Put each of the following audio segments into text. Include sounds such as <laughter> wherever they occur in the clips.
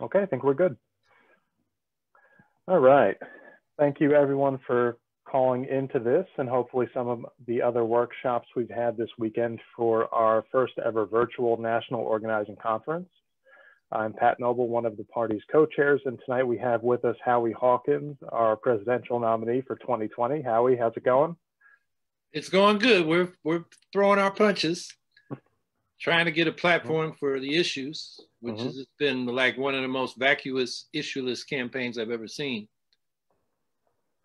Okay, I think we're good. All right. Thank you everyone for calling into this and hopefully some of the other workshops we've had this weekend for our first ever virtual national organizing conference. I'm Pat Noble, one of the party's co-chairs, and tonight we have with us Howie Hawkins, our presidential nominee for 2020. Howie, how's it going? It's going good. We're we're throwing our punches, trying to get a platform for the issues, which mm-hmm. has been like one of the most vacuous, issueless campaigns I've ever seen.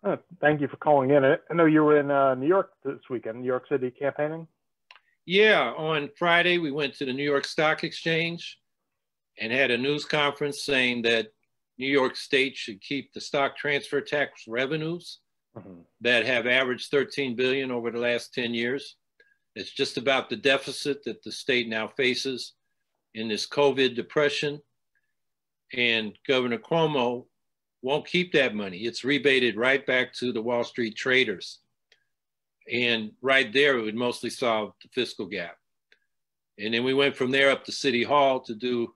Uh, thank you for calling in. I know you were in uh, New York this weekend, New York City campaigning. Yeah, on Friday we went to the New York Stock Exchange and had a news conference saying that New York State should keep the stock transfer tax revenues mm-hmm. that have averaged 13 billion over the last 10 years. It's just about the deficit that the state now faces in this COVID depression. And Governor Cuomo won't keep that money. It's rebated right back to the Wall Street traders. And right there, it would mostly solve the fiscal gap. And then we went from there up to City Hall to do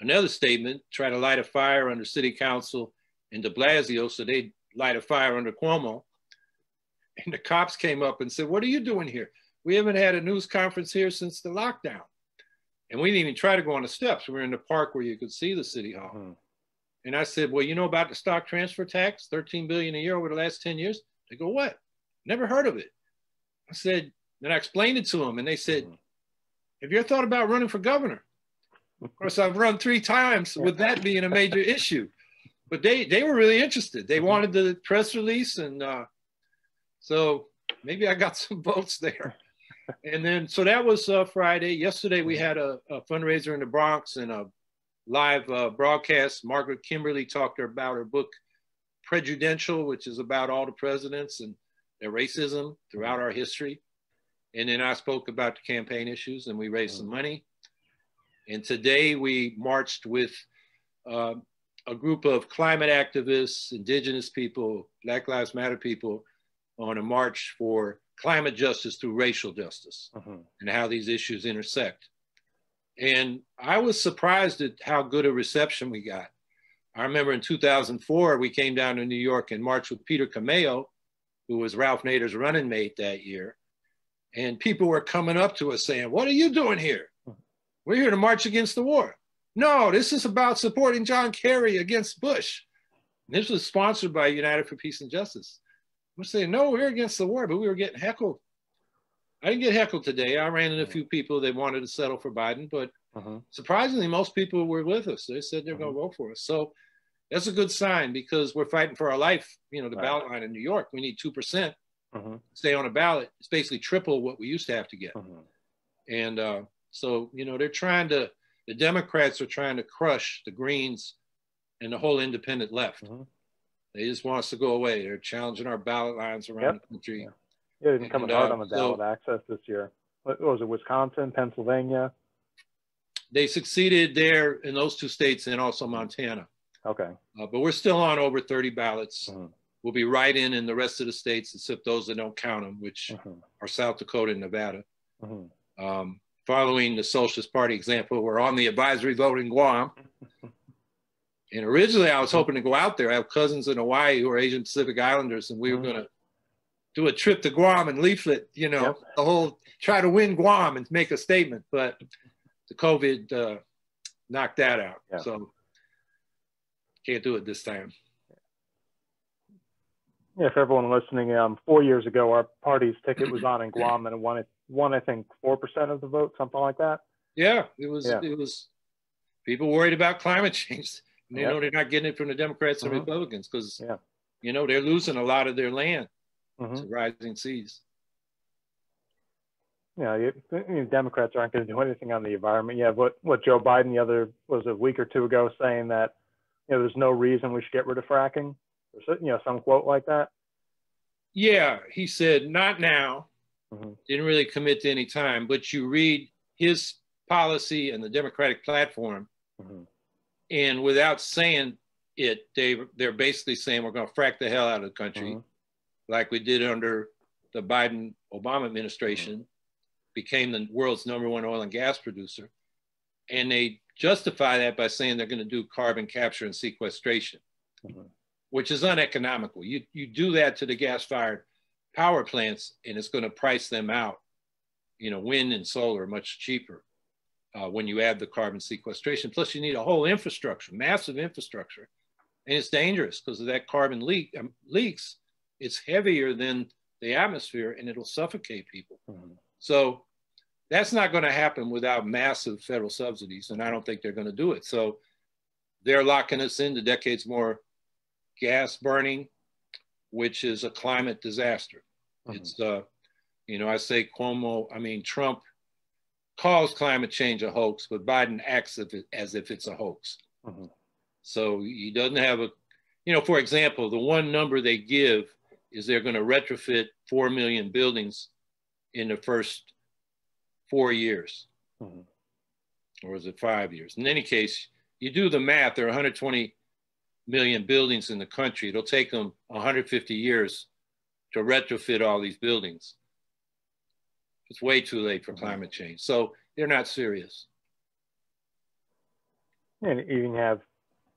another statement, try to light a fire under city council and de Blasio so they'd light a fire under Cuomo. And the cops came up and said, what are you doing here? We haven't had a news conference here since the lockdown. And we didn't even try to go on the steps. We were in the park where you could see the city hall. Hmm. And I said, well, you know about the stock transfer tax, 13 billion a year over the last 10 years? They go, what? Never heard of it. I said, then I explained it to them and they said, hmm. have you ever thought about running for governor? Of course, I've run three times with that being a major <laughs> issue. But they, they were really interested. They wanted the press release. And uh, so maybe I got some <laughs> votes there. And then, so that was uh, Friday. Yesterday, we had a, a, fundraiser in the Bronx and a live uh, broadcast. Margaret Kimberly talked about her book, Prejudicial, which is about all the presidents and their racism throughout our history. And then I spoke about the campaign issues and we raised some money. And today we marched with uh, a group of climate activists, indigenous people, Black Lives Matter people on a march for climate justice through racial justice uh-huh. and how these issues intersect. And I was surprised at how good a reception we got. I remember in 2004, we came down to New York and marched with Peter Camejo, who was Ralph Nader's running mate that year. And people were coming up to us saying, What are you doing here? We're here to march against the war. No, this is about supporting John Kerry against Bush. And this was sponsored by United for Peace and Justice. We're saying, no, we're against the war, but we were getting heckled. I didn't get heckled today. I ran into a few people that wanted to settle for Biden, but uh-huh. surprisingly, most people were with us. They said they're uh-huh. going to vote for us. So that's a good sign because we're fighting for our life. You know, the right. ballot line in New York, we need 2% uh-huh. stay on a ballot. It's basically triple what we used to have to get. Uh-huh. And uh, so, you know, they're trying to, the Democrats are trying to crush the Greens and the whole independent left. Mm-hmm. They just want us to go away. They're challenging our ballot lines around yep. the country. Yeah, yeah they didn't come hard uh, on the ballot so, access this year. What was it, Wisconsin, Pennsylvania? They succeeded there in those two states and also Montana. Okay. Uh, but we're still on over 30 ballots. Mm-hmm. We'll be right in in the rest of the states, except those that don't count them, which mm-hmm. are South Dakota and Nevada. Mm-hmm. Um, following the Socialist Party example, we're on the advisory vote in Guam. <laughs> and originally, I was hoping to go out there. I have cousins in Hawaii who are Asian Pacific Islanders, and we were mm-hmm. going to do a trip to Guam and leaflet, you know, yep. the whole try to win Guam and make a statement. But the COVID uh, knocked that out. Yeah. So can't do it this time. Yeah, for everyone listening, um, four years ago, our party's ticket was on in <clears throat> Guam and it won, it won I think, 4% of the vote, something like that. Yeah, it was, yeah. it was people worried about climate change. And, you yep. know, they're not getting it from the Democrats and mm-hmm. Republicans because, yeah. you know, they're losing a lot of their land mm-hmm. to rising seas. Yeah, you, you Democrats aren't going to do anything on the environment. Yeah, what what Joe Biden the other was a week or two ago saying that you know there's no reason we should get rid of fracking you know, some quote like that? Yeah, he said, not now. Mm-hmm. Didn't really commit to any time, but you read his policy and the Democratic platform, mm-hmm. And without saying it, they they're basically saying we're going to frack the hell out of the country, mm-hmm. like we did under the Biden Obama administration, mm-hmm. became the world's number one oil and gas producer, and they justify that by saying they're going to do carbon capture and sequestration, mm-hmm. which is uneconomical. You, you do that to the gas fired power plants and it's going to price them out. You know, wind and solar are much cheaper uh, when you add the carbon sequestration. Plus, you need a whole infrastructure, massive infrastructure. And it's dangerous because of that carbon leak um, leaks. It's heavier than the atmosphere and it'll suffocate people. Mm-hmm. So that's not going to happen without massive federal subsidies, and I don't think they're going to do it. So they're locking us into decades more gas burning, which is a climate disaster. Mm-hmm. It's, uh, you know, I say Cuomo, I mean, Trump calls climate change a hoax, but Biden acts as if it's a hoax. Mm-hmm. So he doesn't have a, you know, for example, the one number they give is they're going to retrofit 4 million buildings in the first four years. Mm-hmm. Or is it five years? In any case, you do the math, there are 120 million buildings in the country. It'll take them 150 years to retrofit all these buildings. It's way too late for mm-hmm. climate change. So they're not serious. And even have,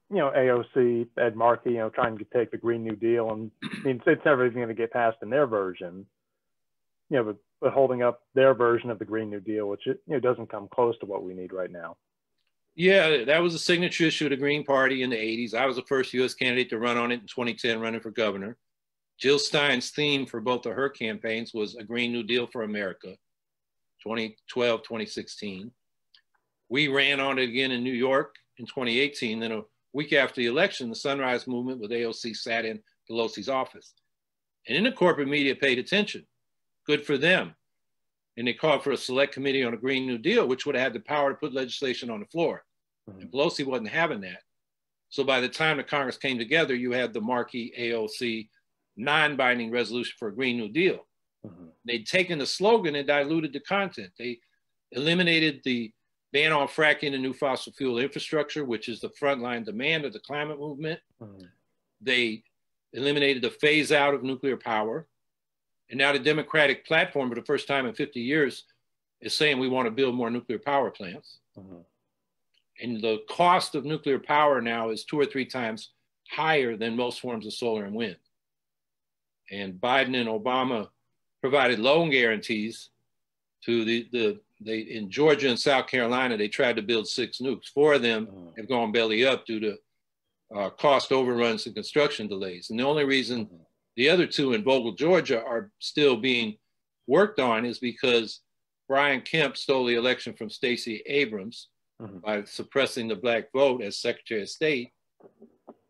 you know, AOC, Ed Markey, you know, trying to take the Green New Deal, and I mean, it's never even going to get passed in their version. You know, but but holding up their version of the Green New Deal, which it, you know, doesn't come close to what we need right now. Yeah, that was a signature issue of the Green Party in the 80s. I was the first U.S. candidate to run on it in 2010, running for governor. Jill Stein's theme for both of her campaigns was a Green New Deal for America, 2012, 2016. We ran on it again in New York in 2018. Then a week after the election, the Sunrise Movement with AOC sat in Pelosi's office. And then the corporate media paid attention good for them. And they called for a select committee on a Green New Deal, which would have had the power to put legislation on the floor. Mm-hmm. And Pelosi wasn't having that. So by the time the Congress came together, you had the Markey AOC non-binding resolution for a Green New Deal. Mm-hmm. They'd taken the slogan and diluted the content. They eliminated the ban on fracking and new fossil fuel infrastructure, which is the frontline demand of the climate movement. Mm-hmm. They eliminated the phase out of nuclear power. And now the Democratic platform, for the first time in 50 years, is saying we want to build more nuclear power plants. Mm-hmm. And the cost of nuclear power now is two or three times higher than most forms of solar and wind. And Biden and Obama provided loan guarantees to the, the they in Georgia and South Carolina, they tried to build six nukes. Four of them mm-hmm. have gone belly up due to uh, cost overruns and construction delays. And the only reason mm-hmm. The other two in Vogtle, Georgia are still being worked on is because Brian Kemp stole the election from Stacey Abrams mm-hmm. by suppressing the black vote as Secretary of State.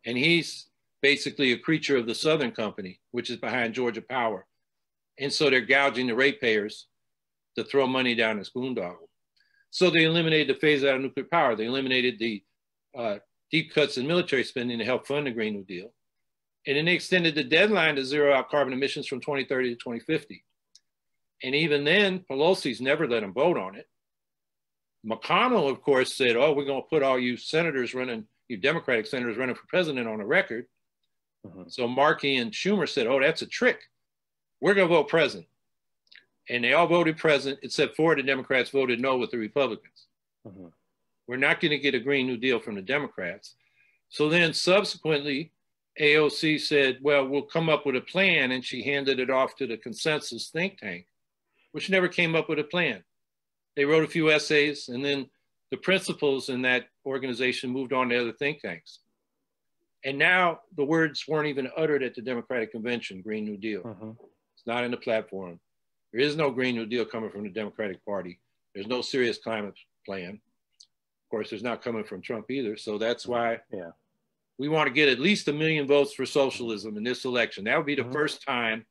And he's basically a creature of the Southern Company, which is behind Georgia Power. And so they're gouging the ratepayers to throw money down his boondoggle. So they eliminated the phase out of nuclear power. They eliminated the uh, deep cuts in military spending to help fund the Green New Deal. And then they extended the deadline to zero out carbon emissions from 2030 to 2050. And even then, Pelosi's never let him vote on it. McConnell, of course, said, oh, we're going to put all you senators running, you Democratic senators running for president on a record. Mm-hmm. So Markey and Schumer said, oh, that's a trick. We're going to vote present." And they all voted present, except four of the Democrats voted no with the Republicans. Mm-hmm. We're not going to get a Green New Deal from the Democrats. So then subsequently, AOC said, well, we'll come up with a plan. And she handed it off to the consensus think tank, which never came up with a plan. They wrote a few essays, and then the principals in that organization moved on to other think tanks. And now the words weren't even uttered at the Democratic Convention, Green New Deal. Uh-huh. It's not in the platform. There is no Green New Deal coming from the Democratic Party. There's no serious climate plan. Of course, there's not coming from Trump either. So that's why yeah we want to get at least a million votes for socialism in this election. That would be the mm-hmm. first time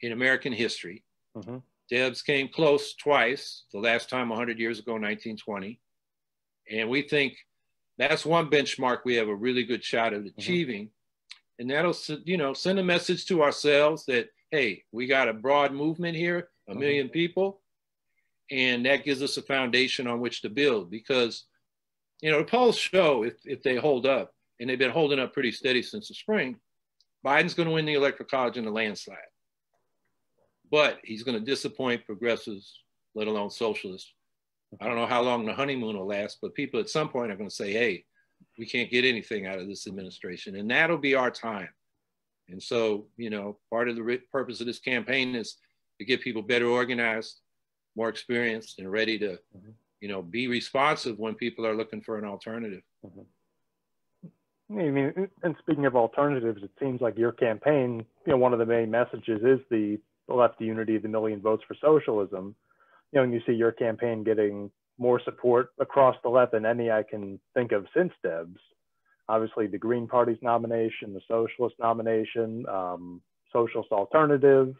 in American history. Mm-hmm. Debs came close twice, the last time 100 years ago, 1920. And we think that's one benchmark we have a really good shot at mm-hmm. achieving. Mm-hmm. And that'll, you know, send a message to ourselves that, hey, we got a broad movement here, a mm-hmm. million people. And that gives us a foundation on which to build because, you know, the polls show if, if they hold up, and they've been holding up pretty steady since the spring, Biden's going to win the electoral college in a landslide. But he's going to disappoint progressives, let alone socialists, I don't know how long the honeymoon will last, but people at some point are going to say, hey, we can't get anything out of this administration. And that'll be our time. And so, you know, part of the purpose of this campaign is to get people better organized, more experienced, and ready to, mm-hmm. you know, be responsive when people are looking for an alternative. Mm-hmm. I mean, and speaking of alternatives, it seems like your campaign, you know, one of the main messages is the left unity, the million votes for socialism. You know, and you see your campaign getting more support across the left than any I can think of since Debs. Obviously, the Green Party's nomination, the Socialist nomination, um, Socialist Alternative,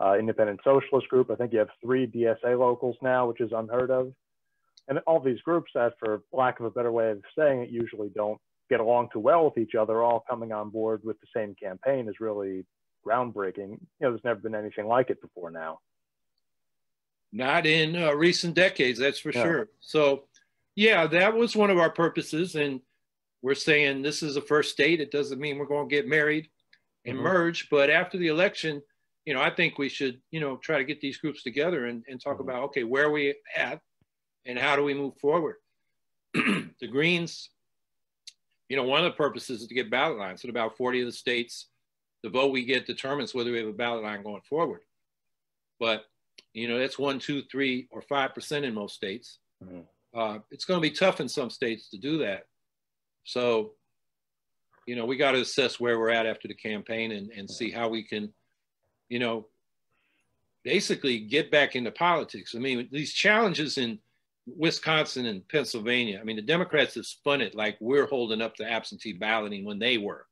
uh, Independent Socialist Group. I think you have three DSA locals now, which is unheard of. And all these groups that, for lack of a better way of saying it, usually don't get along too well with each other, all coming on board with the same campaign is really groundbreaking. You know, there's never been anything like it before now. Not in uh, recent decades, that's for yeah. sure. So, yeah, that was one of our purposes. And we're saying this is a first date. It doesn't mean we're going to get married and mm-hmm. merge. But after the election, you know, I think we should, you know, try to get these groups together and, and talk mm-hmm. about, okay, where are we at and how do we move forward? <clears throat> the Greens you know, one of the purposes is to get ballot lines in about 40 of the states. The vote we get determines whether we have a ballot line going forward. But, you know, that's one, two, three, or 5% in most states. Mm-hmm. Uh, it's going to be tough in some states to do that. So, you know, we got to assess where we're at after the campaign and, and see how we can, you know, basically get back into politics. I mean, these challenges in Wisconsin and Pennsylvania. I mean, the Democrats have spun it like we're holding up the absentee balloting when they were.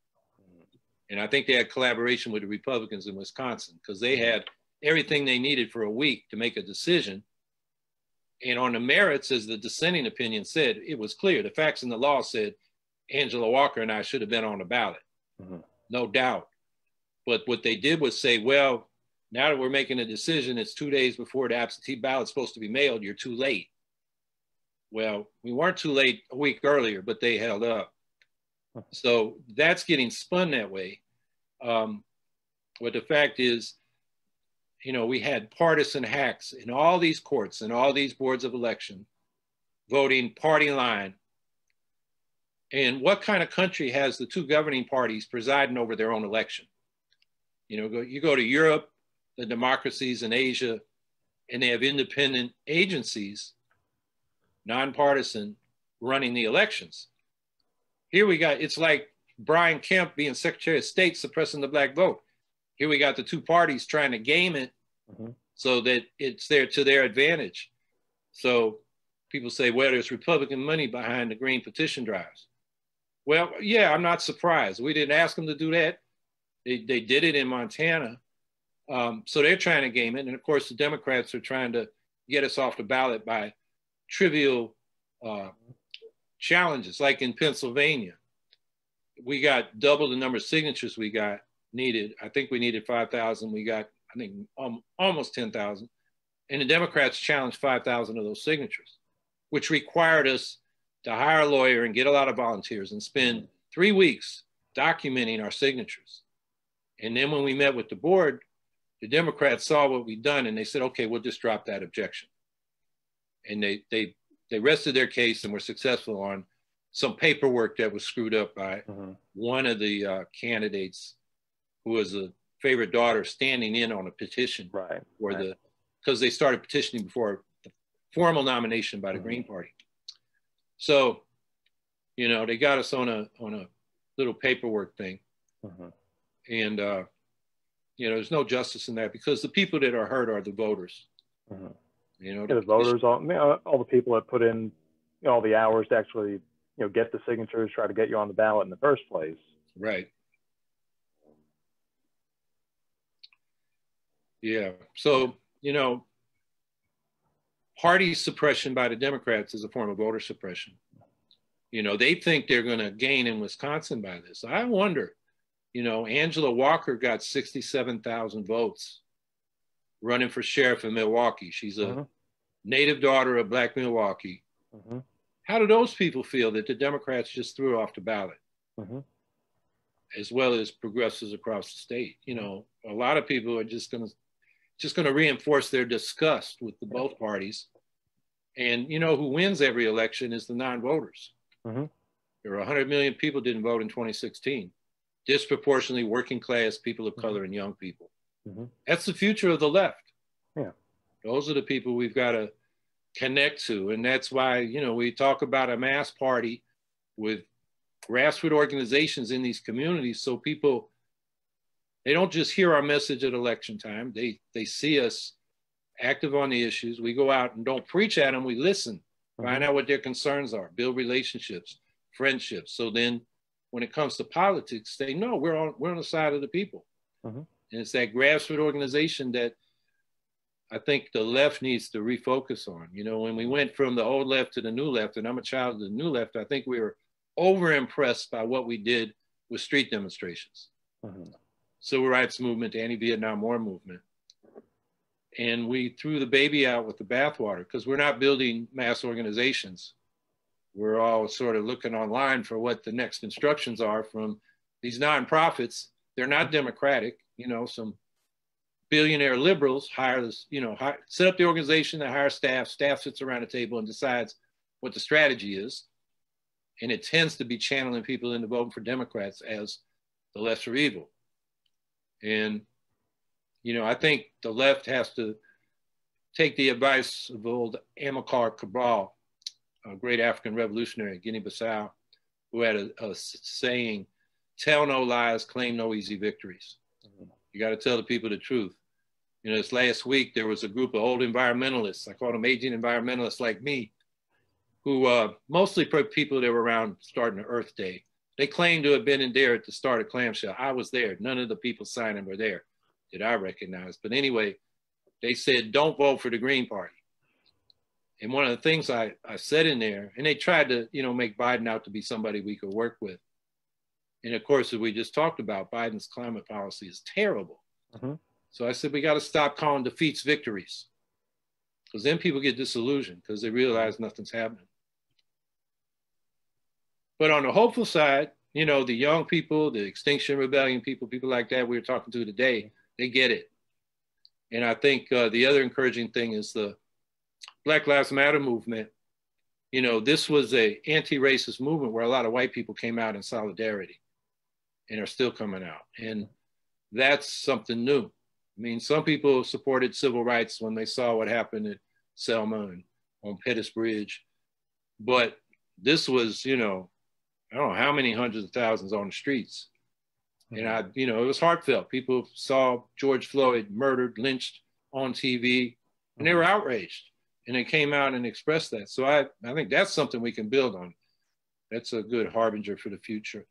And I think they had collaboration with the Republicans in Wisconsin because they had everything they needed for a week to make a decision. And on the merits, as the dissenting opinion said, it was clear. The facts and the law said Angela Walker and I should have been on the ballot, mm-hmm. no doubt. But what they did was say, well, now that we're making a decision, it's two days before the absentee ballot's supposed to be mailed, you're too late. Well, we weren't too late a week earlier, but they held up. So that's getting spun that way. Um, but the fact is, you know, we had partisan hacks in all these courts and all these boards of election voting party line. And what kind of country has the two governing parties presiding over their own election? You know, you go to Europe, the democracies in Asia, and they have independent agencies nonpartisan, running the elections. Here we got, it's like Brian Kemp being Secretary of State suppressing the black vote. Here we got the two parties trying to game it mm-hmm. so that it's there to their advantage. So people say, well, there's Republican money behind the green petition drives. Well, yeah, I'm not surprised. We didn't ask them to do that. They, they did it in Montana. Um, so they're trying to game it. And of course, the Democrats are trying to get us off the ballot by trivial uh, challenges, like in Pennsylvania. We got double the number of signatures we got needed. I think we needed 5,000. We got, I think, um, almost 10,000. And the Democrats challenged 5,000 of those signatures, which required us to hire a lawyer and get a lot of volunteers and spend three weeks documenting our signatures. And then when we met with the board, the Democrats saw what we'd done and they said, okay, we'll just drop that objection and they they they rested their case and were successful on some paperwork that was screwed up by mm-hmm. one of the uh, candidates who was a favorite daughter standing in on a petition right for right. the because they started petitioning before the formal nomination by the mm-hmm. Green Party. So, you know, they got us on a on a little paperwork thing, mm-hmm. and uh, you know, there's no justice in that because the people that are hurt are the voters. Mm-hmm. You know, yeah, the voters, all, all the people that put in you know, all the hours to actually, you know, get the signatures, try to get you on the ballot in the first place. Right. Yeah. So, you know, party suppression by the Democrats is a form of voter suppression. You know, they think they're going to gain in Wisconsin by this. I wonder, you know, Angela Walker got 67,000 votes running for sheriff in Milwaukee. She's a uh-huh. native daughter of Black Milwaukee. Uh-huh. How do those people feel that the Democrats just threw off the ballot? Uh-huh. As well as progressives across the state. You know, a lot of people are just going to just going to reinforce their disgust with the both parties And you know who wins every election is the non-voters. Mm-hmm. There are 100 million people didn't vote in 2016, disproportionately working class people of color mm-hmm. and young people. Mm-hmm. That's the future of the left. Yeah, those are the people we've got to connect to, and that's why you know we talk about a mass party with grassroots organizations in these communities, so people they don't just hear our message at election time. They they see us active on the issues. We go out and don't preach at them. We listen, mm-hmm. find out what their concerns are, build relationships, friendships. So then, when it comes to politics, they know we're on we're on the side of the people, mm-hmm. and it's that grassroots organization that I think the left needs to refocus on. You know, when we went from the old left to the new left, and I'm a child of the new left, I think we were over impressed by what we did with street demonstrations. Mm-hmm. Civil rights movement, anti-Vietnam War movement and we threw the baby out with the bathwater because we're not building mass organizations. We're all sort of looking online for what the next instructions are from these nonprofits. They're not democratic, you know, some billionaire liberals hire this, you know, hire, set up the organization, they hire staff, staff sits around a table and decides what the strategy is. And it tends to be channeling people into voting for Democrats as the lesser evil. And you know, I think the left has to take the advice of old Amilcar Cabral, a great African revolutionary in Guinea-Bissau, who had a, a, saying, tell no lies, claim no easy victories. Mm-hmm. You got to tell the people the truth. You know, this last week, there was a group of old environmentalists, I call them aging environmentalists like me, who uh, mostly people that were around starting Earth Day. They claimed to have been in there at the start of clamshell. I was there. None of the people signing were there that I recognize. But anyway, they said, don't vote for the Green Party. And one of the things I, I said in there, and they tried to, you know, make Biden out to be somebody we could work with. And of course, as we just talked about, Biden's climate policy is terrible. Mm-hmm. So I said, we got to stop calling defeats victories. Because then people get disillusioned because they realize nothing's happening. But on the hopeful side, you know, the young people, the Extinction Rebellion people, people like that we were talking to today, they get it. And I think uh, the other encouraging thing is the Black Lives Matter movement. You know, this was a anti-racist movement where a lot of white people came out in solidarity and are still coming out. And that's something new. I mean, some people supported civil rights when they saw what happened at Selma and on Pettus Bridge. But this was, you know, I don't know how many hundreds of thousands on the streets. And I, you know, it was heartfelt. People saw George Floyd murdered, lynched on TV, and they were mm-hmm. outraged. And they came out and expressed that. So I, I think that's something we can build on. That's a good harbinger for the future.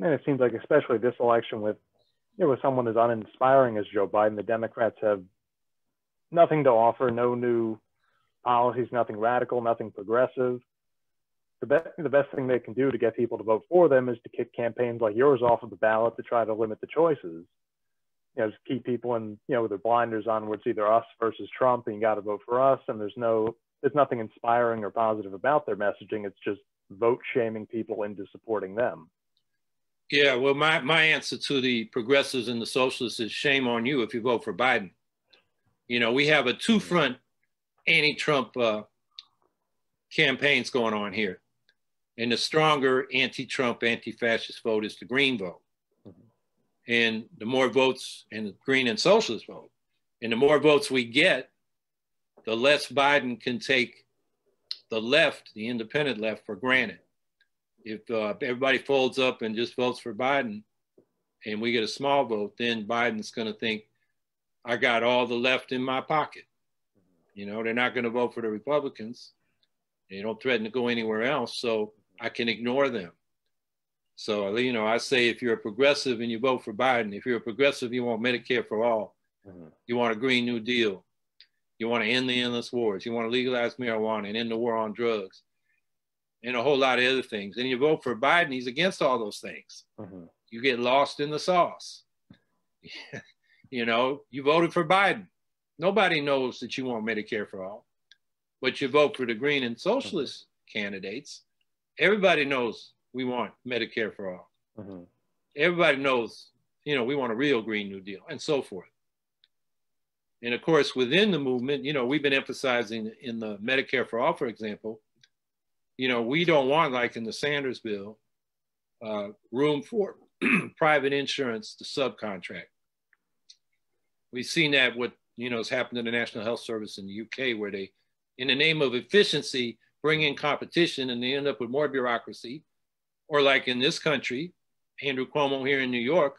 And it seems like, especially this election, with you know, with someone as uninspiring as Joe Biden, the Democrats have nothing to offer, no new policies, nothing radical, nothing progressive the best the best thing they can do to get people to vote for them is to kick campaigns like yours off of the ballot to try to limit the choices. You know, just keep people in you know with their blinders on where it's either us versus Trump and you got to vote for us, and there's no there's nothing inspiring or positive about their messaging. It's just vote shaming people into supporting them. Yeah, well, my, my answer to the progressives and the socialists is shame on you if you vote for Biden. You know, we have a two front anti Trump uh, campaigns going on here. And the stronger anti-Trump, anti-fascist vote is the Green vote. Mm-hmm. And the more votes, and the Green and Socialist vote, and the more votes we get, the less Biden can take the left, the independent left, for granted. If uh, everybody folds up and just votes for Biden, and we get a small vote, then Biden's going to think, I got all the left in my pocket. You know, they're not going to vote for the Republicans. They don't threaten to go anywhere else. So I can ignore them. So, you know, I say if you're a progressive and you vote for Biden, if you're a progressive, you want Medicare for all, mm-hmm. you want a Green New Deal, you want to end the endless wars, you want to legalize marijuana and end the war on drugs, and a whole lot of other things. And you vote for Biden, he's against all those things. Mm-hmm. You get lost in the sauce. <laughs> you know, you voted for Biden. Nobody knows that you want Medicare for all, but you vote for the Green and Socialist mm-hmm. candidates everybody knows we want Medicare for all. Mm-hmm. Everybody knows, you know, we want a real Green New Deal and so forth. And of course, within the movement, you know, we've been emphasizing in the Medicare for All, for example, you know, we don't want, like in the Sanders bill, uh, room for <clears throat> private insurance to subcontract. We've seen that what, you know, has happened to the National Health Service in the UK, where they, in the name of efficiency, bring in competition and they end up with more bureaucracy. Or like in this country, Andrew Cuomo here in New York,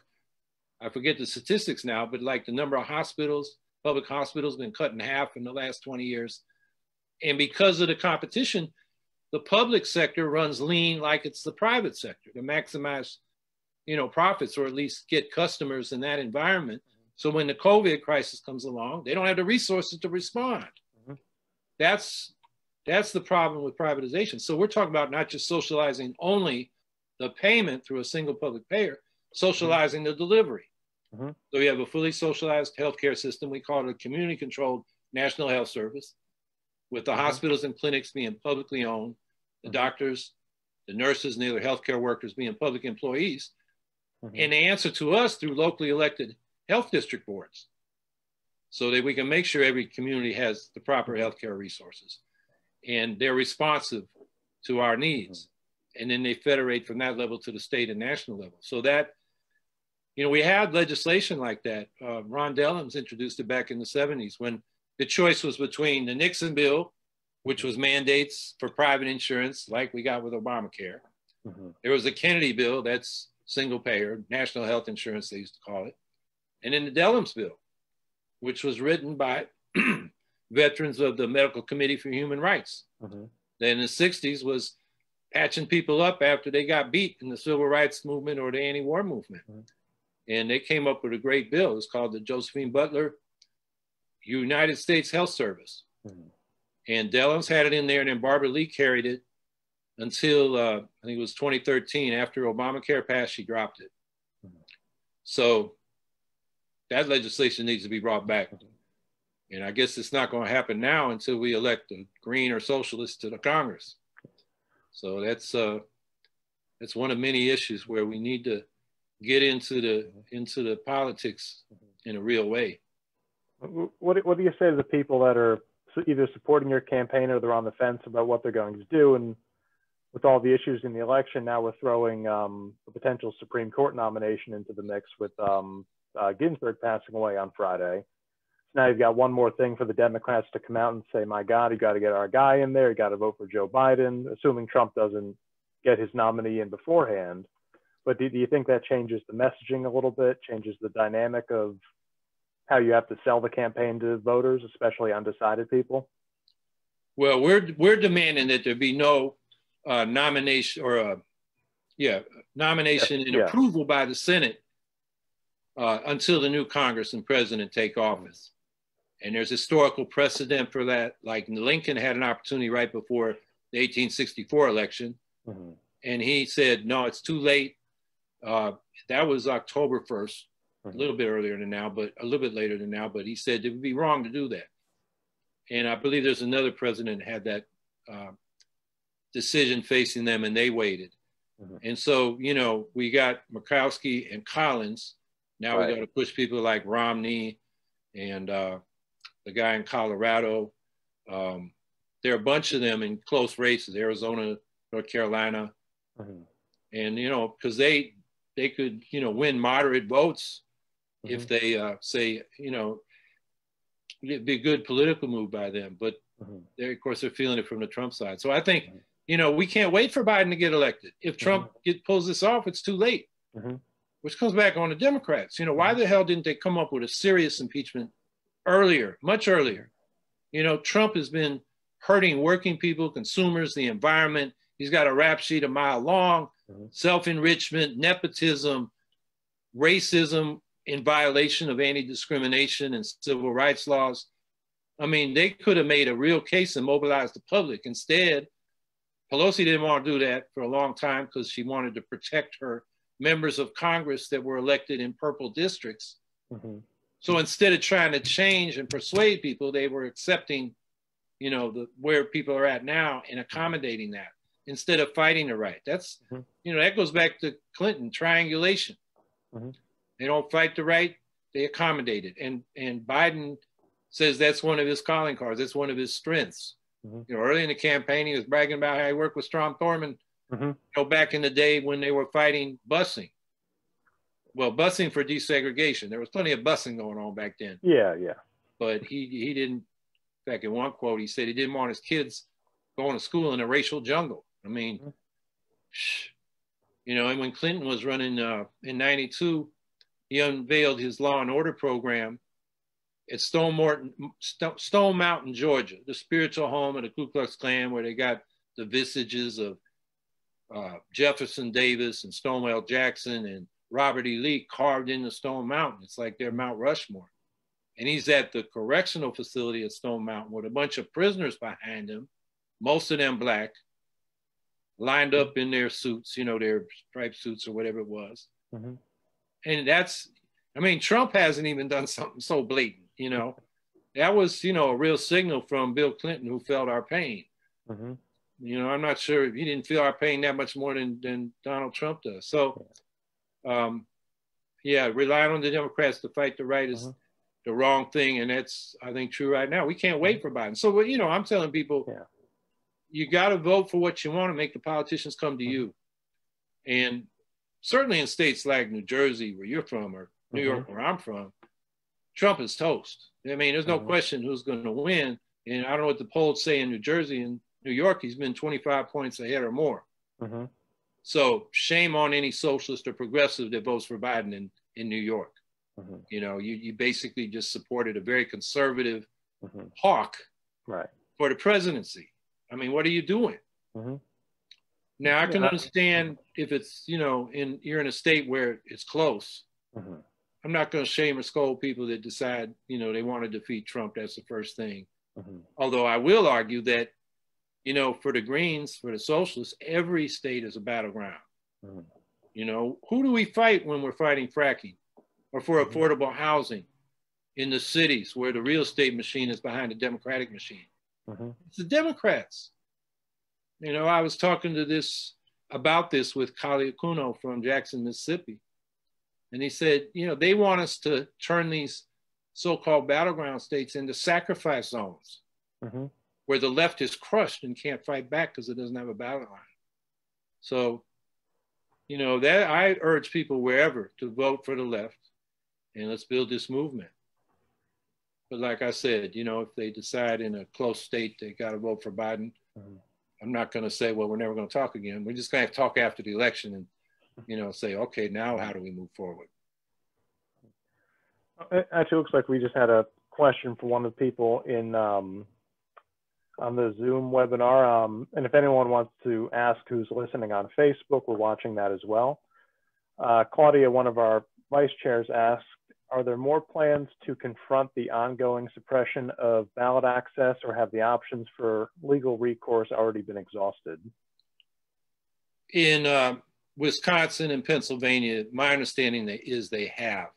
I forget the statistics now, but like the number of hospitals, public hospitals been cut in half in the last 20 years. And because of the competition, the public sector runs lean like it's the private sector to maximize, you know, profits or at least get customers in that environment. So when the COVID crisis comes along, they don't have the resources to respond. Mm-hmm. That's that's the problem with privatization. So we're talking about not just socializing only the payment through a single public payer, socializing mm-hmm. the delivery. Mm-hmm. So we have a fully socialized healthcare system. We call it a community controlled national health service with the mm-hmm. hospitals and clinics being publicly owned, the mm-hmm. doctors, the nurses, and the other healthcare workers being public employees. Mm-hmm. And they answer to us through locally elected health district boards so that we can make sure every community has the proper mm-hmm. healthcare resources and they're responsive to our needs. Mm-hmm. And then they federate from that level to the state and national level. So that you know, we had legislation like that. Uh, Ron Dellums introduced it back in the 70s when the choice was between the Nixon bill, which was mandates for private insurance, like we got with Obamacare. Mm-hmm. There was the Kennedy bill, that's single payer, national health insurance, they used to call it. And then the Dellums bill, which was written by <clears throat> veterans of the Medical Committee for Human Rights. Mm-hmm. Then in the 60s was patching people up after they got beat in the civil rights movement or the anti-war movement. Mm-hmm and they came up with a great bill. It's called the Josephine Butler United States Health Service. Mm-hmm. And Dellums had it in there, and then Barbara Lee carried it until uh, I think it was 2013. After Obamacare passed, she dropped it. Mm-hmm. So that legislation needs to be brought back. And I guess it's not going to happen now until we elect a green or socialist to the Congress. So that's uh, that's one of many issues where we need to get into the into the politics in a real way. What what do you say to the people that are either supporting your campaign or they're on the fence about what they're going to do? And with all the issues in the election, now we're throwing um, a potential Supreme Court nomination into the mix with um, uh, Ginsburg passing away on Friday. So now you've got one more thing for the Democrats to come out and say, "My God, you got to get our guy in there. You got to vote for Joe Biden," assuming Trump doesn't get his nominee in beforehand. But do, do you think that changes the messaging a little bit, changes the dynamic of how you have to sell the campaign to voters, especially undecided people? Well, we're we're demanding that there be no uh, nomination or uh, yeah nomination and yeah. approval by the Senate uh, until the new Congress and president take office. And there's historical precedent for that. Like Lincoln had an opportunity right before the 1864 election, mm-hmm. and he said, "No, it's too late. Uh, that was October 1st, a little bit earlier than now, but a little bit later than now. But he said it would be wrong to do that. And I believe there's another president had that uh, decision facing them, and they waited. Mm-hmm. And so, you know, we got Murkowski and Collins. Now right. we got to push people like Romney and uh, the guy in Colorado. Um, there are a bunch of them in close races, Arizona, North Carolina. Mm-hmm. And, you know, because they they could, you know, win moderate votes mm-hmm. if they uh, say, you know, it'd be a good political move by them. But mm-hmm. they, of course, they're feeling it from the Trump side. So I think, mm-hmm. you know, we can't wait for Biden to get elected. If Trump mm-hmm. get, pulls this off, it's too late. Mm-hmm. Which comes back on the Democrats. You know, why the hell didn't they come up with a serious impeachment earlier, much earlier? You know, Trump has been hurting working people, consumers, the environment. He's got a rap sheet a mile long mm-hmm. self enrichment, nepotism, racism in violation of anti discrimination and civil rights laws. I mean, they could have made a real case and mobilized the public. Instead, Pelosi didn't want to do that for a long time because she wanted to protect her members of Congress that were elected in purple districts. Mm-hmm. So instead of trying to change and persuade people, they were accepting, you know, the, where people are at now and accommodating that instead of fighting the right. That's mm-hmm. you know that goes back to Clinton triangulation. Mm-hmm. They don't fight the right, they accommodate it. And and Biden says that's one of his calling cards. That's one of his strengths. Mm-hmm. You know, early in the campaign, he was bragging about how he worked with Strom Thurmond. Mm-hmm. You know, back in the day when they were fighting busing. Well, busing for desegregation. There was plenty of busing going on back then. Yeah, yeah. But he he didn't. In fact, in one quote, he said he didn't want his kids going to school in a racial jungle. I mean, mm-hmm. you know, and when Clinton was running uh, in '92, he unveiled his law and order program at Stone, Morton, Stone Mountain, Georgia, the spiritual home of the Ku Klux Klan, where they got the visages of uh, Jefferson Davis and Stonewall Jackson and Robert E. Lee carved into Stone Mountain. It's like they're Mount Rushmore. And he's at the correctional facility at Stone Mountain with a bunch of prisoners behind him, most of them black, lined up in their suits, you know, their striped suits or whatever it was. Mm-hmm. And that's, I mean, Trump hasn't even done something so blatant you know, that was, you know, a real signal from Bill Clinton who felt our pain. Mm-hmm. You know, I'm not sure if he didn't feel our pain that much more than, than Donald Trump does. So, um, yeah, relying on the Democrats to fight the right is mm-hmm. the wrong thing. And that's, I think, true right now. We can't wait for Biden. So, you know, I'm telling people, yeah. you got to vote for what you want to make the politicians come to mm-hmm. you. And certainly in states like New Jersey, where you're from, or New York, mm-hmm. where I'm from, Trump is toast. I mean, there's no mm-hmm. question who's going to win. And I don't know what the polls say in New Jersey and New York. He's been 25 points ahead or more. So shame on any socialist or progressive that votes for Biden in, in New York. Mm-hmm. You know, you, you basically just supported a very conservative mm-hmm. hawk right. for the presidency. I mean, what are you doing? Mm-hmm. Now I can understand if it's, you know, in you're in a state where it's close. Mm-hmm. I'm not going to shame or scold people that decide, you know, they want to defeat Trump. That's the first thing. Mm-hmm. Although I will argue that, you know, for the Greens, for the socialists, every state is a battleground. Mm-hmm. You know, who do we fight when we're fighting fracking or for mm-hmm. affordable housing in the cities where the real estate machine is behind the Democratic machine? Mm-hmm. It's the Democrats. You know, I was talking to this about this with Kali Akuno from Jackson, Mississippi and he said, you know, they want us to turn these so-called battleground states into sacrifice zones mm-hmm. Where the left is crushed and can't fight back because it doesn't have a battle line. So, you know, that I urge people wherever to vote for the left and let's build this movement. But like I said, you know, if they decide in a close state they got to vote for Biden, mm-hmm. I'm not going to say, well, we're never going to talk again. We're just going to have to talk after the election and you know, say, okay, now how do we move forward? It actually looks like we just had a question for one of the people in um, on the Zoom webinar. Um, and if anyone wants to ask who's listening on Facebook, we're watching that as well. Uh, Claudia, one of our vice chairs, asked, are there more plans to confront the ongoing suppression of ballot access or have the options for legal recourse already been exhausted? In uh, Wisconsin and Pennsylvania, my understanding is they have.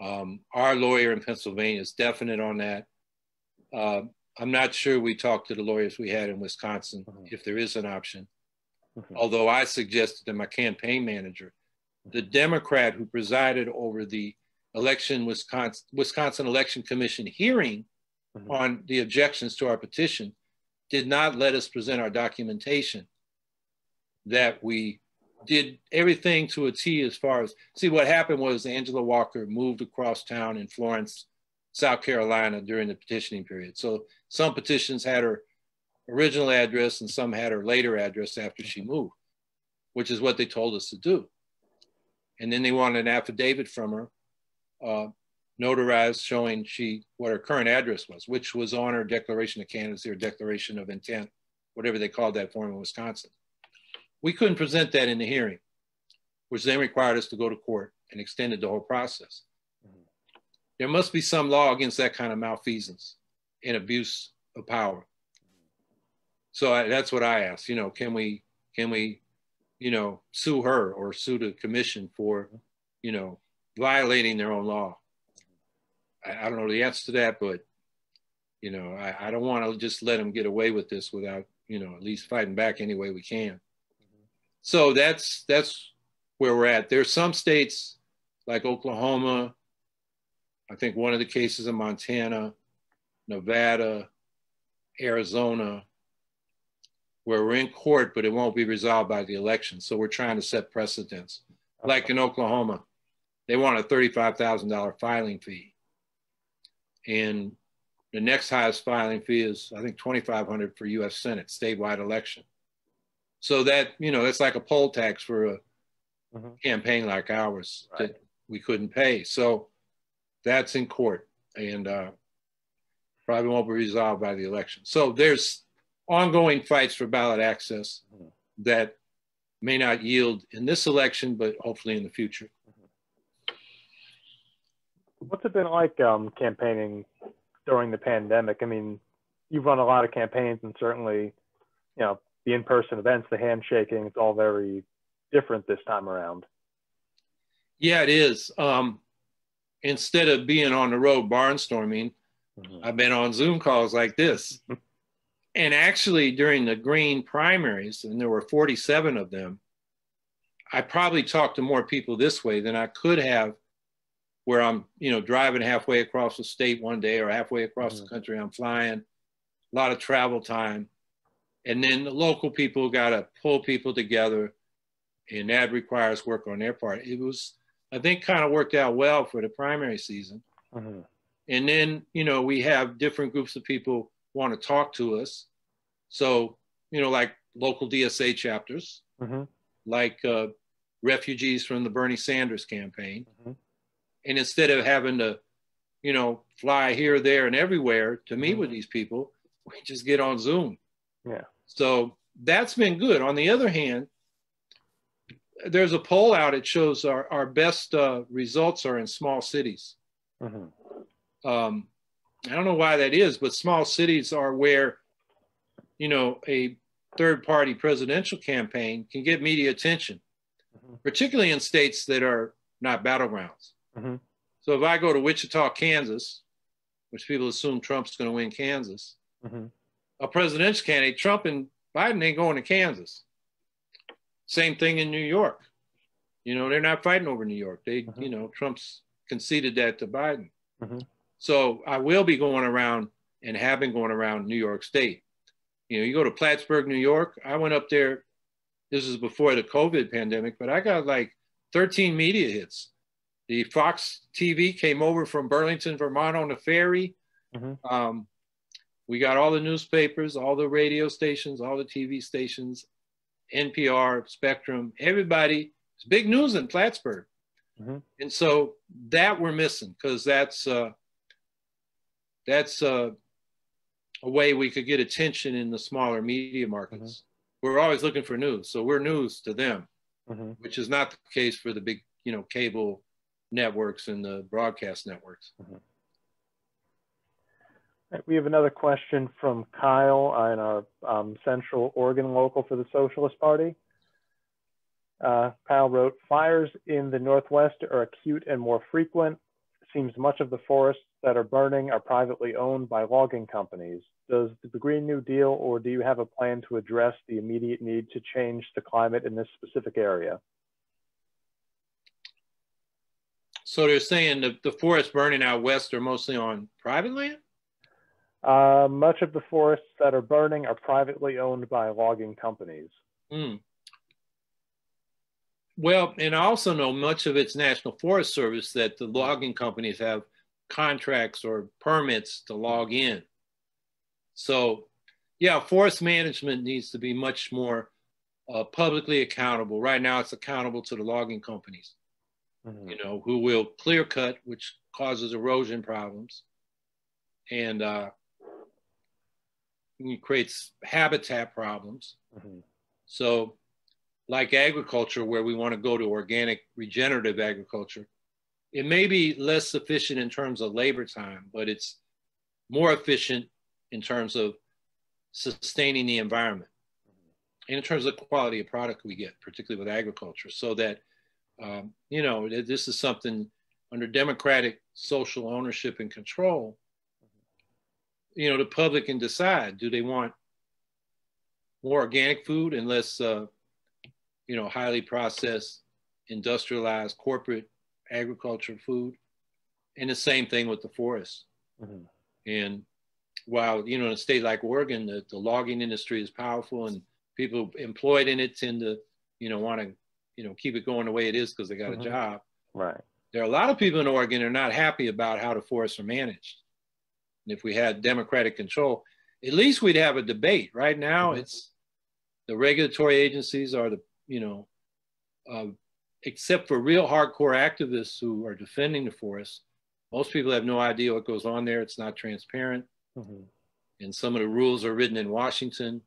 Um, our lawyer in Pennsylvania is definite on that. Uh, I'm not sure we talked to the lawyers we had in Wisconsin mm-hmm. if there is an option. Mm-hmm. Although I suggested to my campaign manager, the Democrat who presided over the election Wisconsin, Wisconsin Election Commission hearing mm-hmm. on the objections to our petition did not let us present our documentation that we did everything to a T as far as see what happened was Angela Walker moved across town in Florence, South Carolina during the petitioning period. So some petitions had her original address and some had her later address after she moved, which is what they told us to do. And then they wanted an affidavit from her, uh, notarized showing she what her current address was, which was on her declaration of candidacy or declaration of intent, whatever they called that form in Wisconsin. We couldn't present that in the hearing, which then required us to go to court and extended the whole process. There must be some law against that kind of malfeasance and abuse of power. So I, that's what I asked. You know, can we can we, you know, sue her or sue the commission for, you know, violating their own law? I, I don't know the answer to that, but you know, I, I don't want to just let them get away with this without, you know, at least fighting back any way we can. So that's that's where we're at. There's some states like Oklahoma, I think one of the cases in Montana, Nevada, Arizona, where we're in court, but it won't be resolved by the election. So we're trying to set precedents. Like in Oklahoma, they want a $35,000 filing fee. And the next highest filing fee is, I think, 2,500 for U.S. Senate statewide election. So that, you know, that's like a poll tax for a mm-hmm. campaign like ours right. that we couldn't pay. So that's in court and uh, probably won't be resolved by the election. So there's ongoing fights for ballot access that may not yield in this election, but hopefully in the future. What's it been like um, campaigning during the pandemic? I mean, you've run a lot of campaigns, and certainly, you know, the in-person events, the handshaking, it's all very different this time around. Yeah, it is. Um, instead of being on the road barnstorming, mm-hmm. I've been on Zoom calls like this. <laughs> and actually, during the Green primaries, and there were 47 of them, I probably talked to more people this way than I could have where I'm, you know, driving halfway across the state one day or halfway across mm-hmm. the country. I'm flying, a lot of travel time. And then the local people got to pull people together, and that requires work on their part. It was, I think, kind of worked out well for the primary season. Mm-hmm. And then, you know, we have different groups of people want to talk to us. So, you know, like local DSA chapters, mm-hmm. like uh, refugees from the Bernie Sanders campaign. Mm-hmm. And instead of having to, you know, fly here, there, and everywhere to meet mm-hmm. with these people, we just get on Zoom. Yeah. So that's been good. On the other hand, there's a poll out. It shows our, our best uh, results are in small cities. Mm-hmm. Um, I don't know why that is, but small cities are where, you know, a third party presidential campaign can get media attention, mm-hmm. particularly in states that are not battlegrounds. Mm-hmm. So if I go to Wichita, Kansas, which people assume Trump's going to win Kansas, mm-hmm. a presidential candidate, Trump and Biden ain't going to Kansas. Same thing in New York. You know, they're not fighting over New York. They, mm-hmm. you know, Trump's conceded that to Biden. Mm-hmm. So I will be going around and have been going around New York State. You know, you go to Plattsburgh, New York. I went up there. This is before the COVID pandemic, but I got like 13 media hits. The Fox TV came over from Burlington, Vermont on the ferry. Mm-hmm. Um, we got all the newspapers, all the radio stations, all the TV stations, NPR, Spectrum, everybody. It's big news in Plattsburgh. Mm-hmm. And so that we're missing because that's uh, that's uh, a way we could get attention in the smaller media markets. Mm-hmm. We're always looking for news, so we're news to them, mm-hmm. which is not the case for the big, you know, cable networks and the broadcast networks. We have another question from Kyle in our um, Central Oregon local for the Socialist Party. Uh, Kyle wrote, fires in the Northwest are acute and more frequent. seems much of the forests that are burning are privately owned by logging companies. Does the Green New Deal or do you have a plan to address the immediate need to change the climate in this specific area? So they're saying the, the forests burning out west are mostly on private land? Uh, much of the forests that are burning are privately owned by logging companies. Mm. Well, and I also know much of it's National Forest Service that the logging companies have contracts or permits to log in. So, yeah, forest management needs to be much more uh, publicly accountable. Right now, it's accountable to the logging companies mm-hmm. you know, who will clear cut, which causes erosion problems, and uh, creates habitat problems. Mm-hmm. So, like agriculture, where we want to go to organic regenerative agriculture, it may be less efficient in terms of labor time, but it's more efficient in terms of sustaining the environment and in terms of the quality of product we get, particularly with agriculture, so that um, you know, this is something under democratic social ownership and control. You know, the public can decide: do they want more organic food and less, uh, you know, highly processed, industrialized corporate agriculture food? And the same thing with the forest. Mm-hmm. And while you know in a state like Oregon, the, the logging industry is powerful and people employed in it tend to you know want to you know keep it going the way it is because they got mm-hmm. a job. Right. There are a lot of people in Oregon are not happy about how the forests are managed. And if we had democratic control, at least we'd have a debate. Right now, mm-hmm. it's the regulatory agencies are the you know, uh, except for real hardcore activists who are defending the forest, most people have no idea what goes on there. It's not transparent. Mm-hmm. And some of the rules are written in Washington,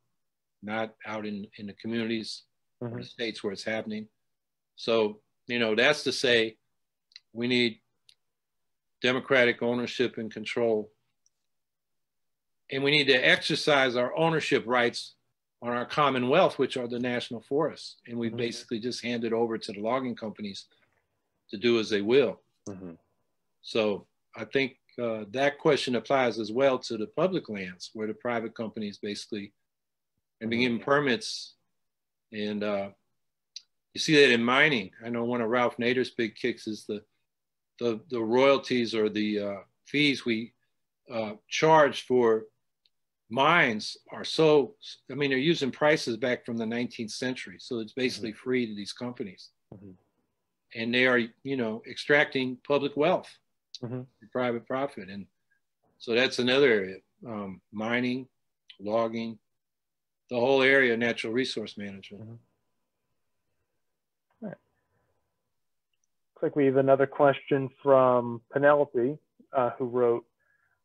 not out in, in the communities mm-hmm. or the states where it's happening. So, you know, that's to say we need democratic ownership and control. And we need to exercise our ownership rights on our commonwealth, which are the national forests. And we mm-hmm. basically just handed over to the logging companies to do as they will. Mm-hmm. So I think uh, that question applies as well to the public lands where the private companies basically are been given permits. And uh, you see that in mining. I know one of Ralph Nader's big kicks is the, the, the royalties or the uh, fees we uh, charge for mines are so, I mean, they're using prices back from the 19th century. So it's basically mm-hmm. free to these companies. Mm-hmm. And they are, you know, extracting public wealth mm-hmm. private profit. And so that's another area um, mining, logging, the whole area of natural resource management. Mm-hmm. Looks like we have another question from Penelope, uh, who wrote,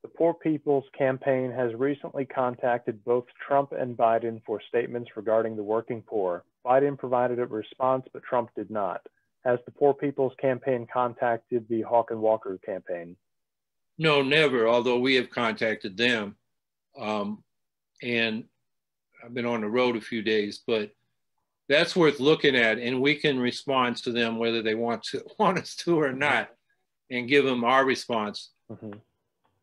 the Poor People's Campaign has recently contacted both Trump and Biden for statements regarding the working poor. Biden provided a response, but Trump did not. Has the Poor People's Campaign contacted the Hawkins Walker campaign? No, never, although we have contacted them. Um, and I've been on the road a few days, but that's worth looking at. And we can respond to them whether they want to <laughs> want us to or not and give them our response. Mm-hmm.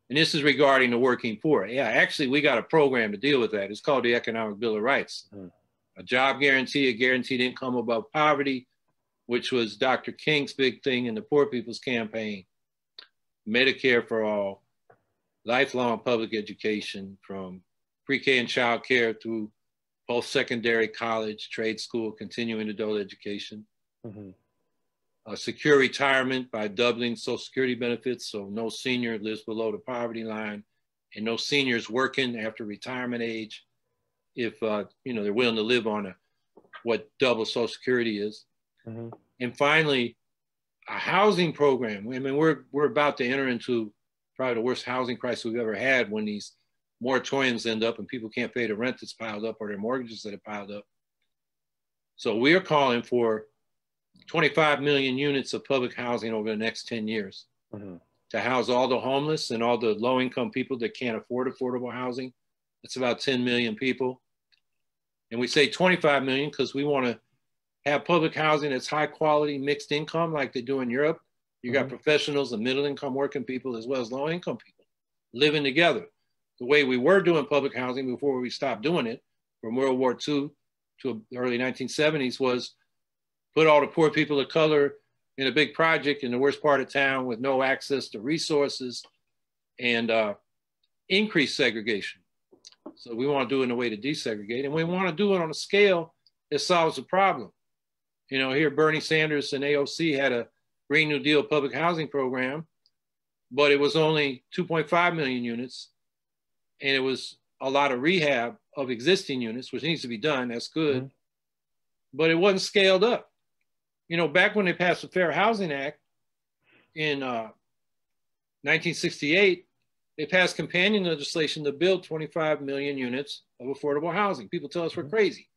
And this is regarding the working poor. Yeah, actually, we got a program to deal with that. It's called the Economic Bill of Rights. Mm-hmm. A job guarantee, a guaranteed income above poverty, which was Dr. King's big thing in the Poor People's Campaign, Medicare for all, lifelong public education from pre-K and child care through post-secondary college, trade school, continuing adult education. Mm-hmm. Uh, secure retirement by doubling Social Security benefits, so no senior lives below the poverty line, and no seniors working after retirement age, if uh, you know they're willing to live on a what double Social Security is. Mm-hmm. And finally, a housing program. I mean, we're we're about to enter into probably the worst housing crisis we've ever had when these moratoriums end up and people can't pay the rent that's piled up or their mortgages that have piled up. So we are calling for 25 million units of public housing over the next 10 years mm-hmm. to house all the homeless and all the low income people that can't afford affordable housing. That's about 10 million people. And we say 25 million because we want to have public housing that's high quality, mixed income like they do in Europe. You got mm-hmm. professionals and middle income working people as well as low income people living together. The way we were doing public housing before we stopped doing it from World War II to the early 1970s was put all the poor people of color in a big project in the worst part of town with no access to resources and uh, increase segregation. So we want to do it in a way to desegregate, and we want to do it on a scale that solves the problem. You know, here Bernie Sanders and AOC had a Green New Deal public housing program, but it was only 2.5 million units. And it was a lot of rehab of existing units, which needs to be done. That's good. Mm-hmm. But it wasn't scaled up. You know, back when they passed the Fair Housing Act in uh, 1968, they passed companion legislation to build 25 million units of affordable housing. People tell us we're mm-hmm. crazy.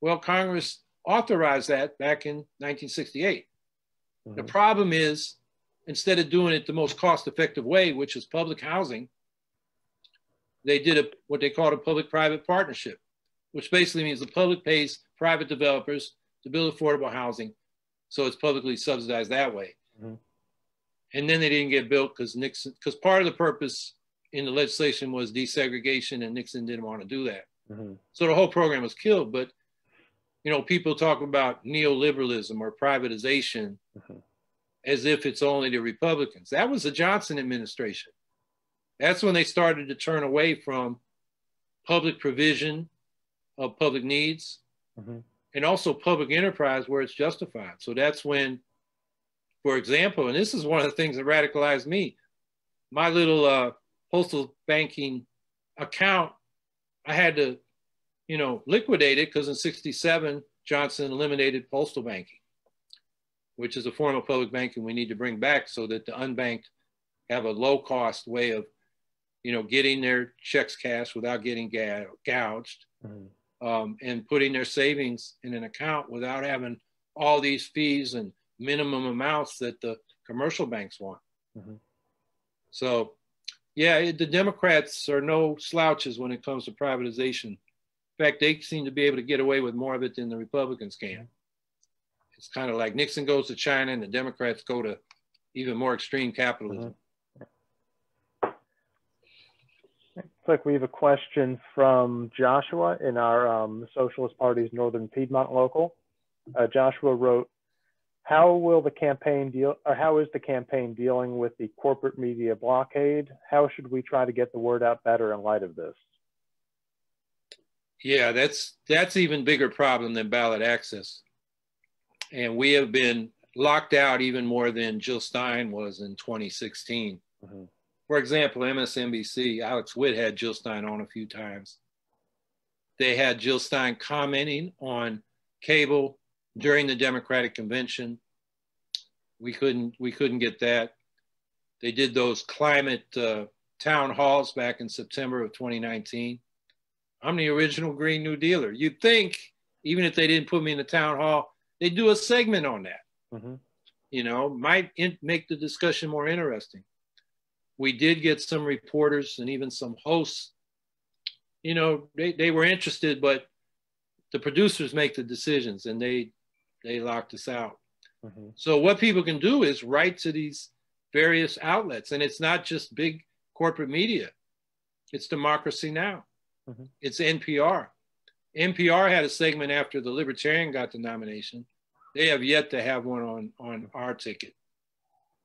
Well, Congress authorized that back in 1968. Mm-hmm. The problem is, instead of doing it the most cost effective way, which is public housing, they did a, what they called a public private partnership, which basically means the public pays private developers to build affordable housing. So it's publicly subsidized that way. Mm-hmm. And then they didn't get built because Nixon, because part of the purpose in the legislation was desegregation, and Nixon didn't want to do that. Mm-hmm. So the whole program was killed. But you know, people talk about neoliberalism or privatization mm-hmm. as if it's only the Republicans. That was the Johnson administration. That's when they started to turn away from public provision of public needs mm-hmm. And also public enterprise where it's justified. So that's when, for example, and this is one of the things that radicalized me, my little uh, postal banking account, I had to, you know, liquidate it because in 67, Johnson eliminated postal banking, which is a form of public banking we need to bring back so that the unbanked have a low cost way of, you know, getting their checks cashed without getting gouged mm-hmm. Um, and putting their savings in an account without having all these fees and minimum amounts that the commercial banks want. Mm-hmm. So, yeah, the Democrats are no slouches when it comes to privatization. In fact, they seem to be able to get away with more of it than the Republicans can. It's kind of like Nixon goes to China and the Democrats go to even more extreme capitalism. Mm-hmm. Looks like we have a question from Joshua in our um, Socialist Party's Northern Piedmont local. Uh, Joshua wrote, how will the campaign deal, or how is the campaign dealing with the corporate media blockade? How should we try to get the word out better in light of this? Yeah, that's that's even bigger problem than ballot access. And we have been locked out even more than Jill Stein was in 2016. Mm-hmm. For example, MSNBC, Alex Witt had Jill Stein on a few times. They had Jill Stein commenting on cable during the Democratic convention. We couldn't we couldn't get that. They did those climate uh, town halls back in September of 2019. I'm the original Green New Dealer. You'd think even if they didn't put me in the town hall, they'd do a segment on that. Mm-hmm. You know, might in, make the discussion more interesting. We did get some reporters and even some hosts. You know, they, they were interested, but the producers make the decisions and they they locked us out. Mm-hmm. So what people can do is write to these various outlets, and it's not just big corporate media. It's Democracy Now. Mm-hmm. It's NPR. NPR had a segment after the Libertarian got the nomination. They have yet to have one on on our ticket.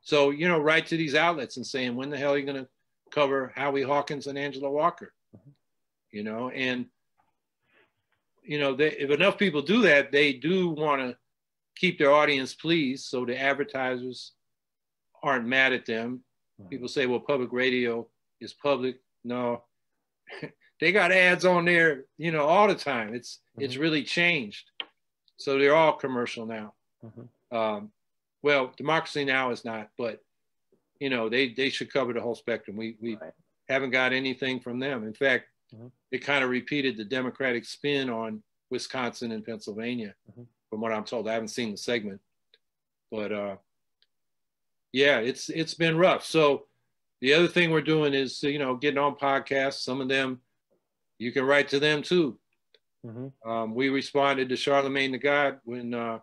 So you know, write to these outlets and saying, when the hell are you going to cover Howie Hawkins and Angela Walker? Mm-hmm. You know, and you know, they, if enough people do that, they do want to keep their audience pleased so the advertisers aren't mad at them. People say, well, public radio is public. No, <laughs> they got ads on there, you know, all the time. It's mm-hmm. it's really changed. So they're all commercial now. Mm-hmm. Um, well, Democracy Now is not, but you know, they they should cover the whole spectrum. We we right. haven't got anything from them. In fact, mm-hmm. it kind of repeated the Democratic spin on Wisconsin and Pennsylvania. Mm-hmm from what I'm told. I haven't seen the segment, but uh, yeah, it's it's been rough. So the other thing we're doing is you know getting on podcasts. Some of them you can write to them too. Mm-hmm. Um, we responded to Charlemagne the God when uh,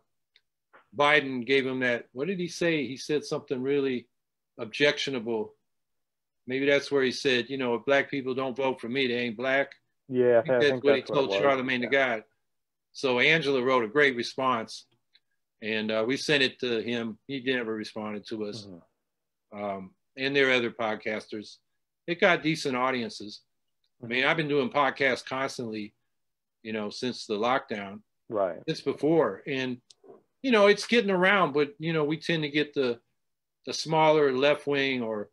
Biden gave him that. What did he say? He said something really objectionable. Maybe that's where he said, you know, if black people don't vote for me, they ain't black. Yeah, I think that's what he told Charlemagne yeah. the God. So Angela wrote a great response, and uh, we sent it to him. He never responded to us. Mm-hmm. Um, and there are other podcasters. It got decent audiences. I mean, I've been doing podcasts constantly, you know, since the lockdown. Right. Since before, and you know, it's getting around, but you know, we tend to get the the smaller left wing or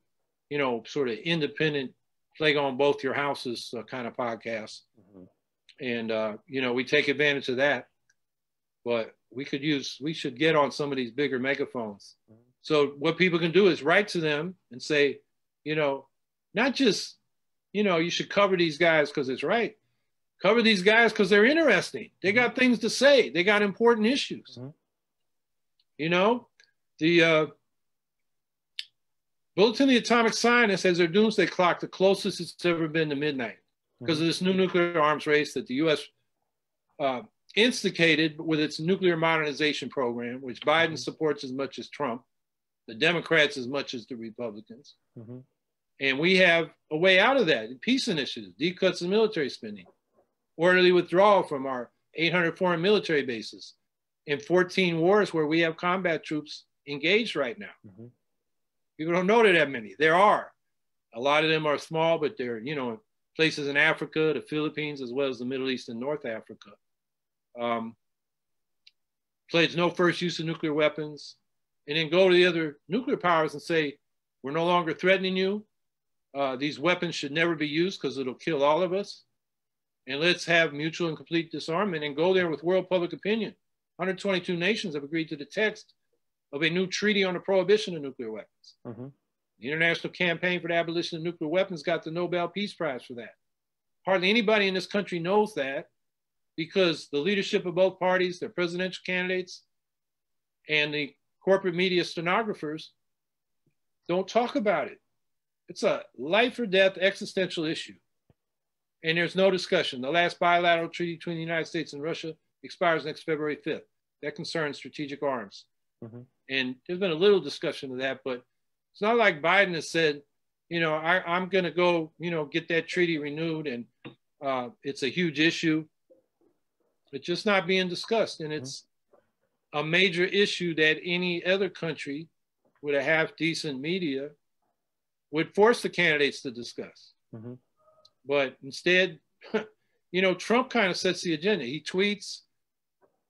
you know, sort of independent, plague on both your houses uh, kind of podcasts. Mm-hmm and uh, you know we take advantage of that. But we could use we should get on some of these bigger megaphones. So what people can do is write to them and say, you know, not just you know you should cover these guys because it's right. Cover these guys because they're interesting. They got mm-hmm. things to say. They got important issues. Mm-hmm. You know, the uh, Bulletin of the Atomic Scientist has their doomsday clock the closest it's ever been to midnight because of this new nuclear arms race that the U.S. Uh, instigated with its nuclear modernization program, which Biden mm-hmm. supports as much as Trump, the Democrats as much as the Republicans. Mm-hmm. And we have a way out of that peace initiatives, deep cuts in military spending, orderly withdrawal from our 800 foreign military bases in 14 wars where we have combat troops engaged right now. Mm-hmm. People don't know that many. There are. A lot of them are small, but they're, you know, places in Africa, the Philippines, as well as the Middle East and North Africa. Um, pledge no first use of nuclear weapons, and then go to the other nuclear powers and say, we're no longer threatening you. Uh, these weapons should never be used because it'll kill all of us. And let's have mutual and complete disarmament and go there with world public opinion. 122 nations have agreed to the text of a new treaty on the prohibition of nuclear weapons. Mm-hmm. The International Campaign for the Abolition of Nuclear Weapons got the Nobel Peace Prize for that. Hardly anybody in this country knows that because the leadership of both parties, their presidential candidates, and the corporate media stenographers don't talk about it. It's a life or death existential issue. And there's no discussion. The last bilateral treaty between the United States and Russia expires next February 5th. That concerns strategic arms. Mm-hmm. And there's been a little discussion of that, but it's not like Biden has said, you know, I, am going to go, you know, get that treaty renewed. And uh, it's a huge issue. It's just not being discussed. And it's mm-hmm. a major issue that any other country with a half decent media would force the candidates to discuss. Mm-hmm. But instead, <laughs> you know, Trump kind of sets the agenda. He tweets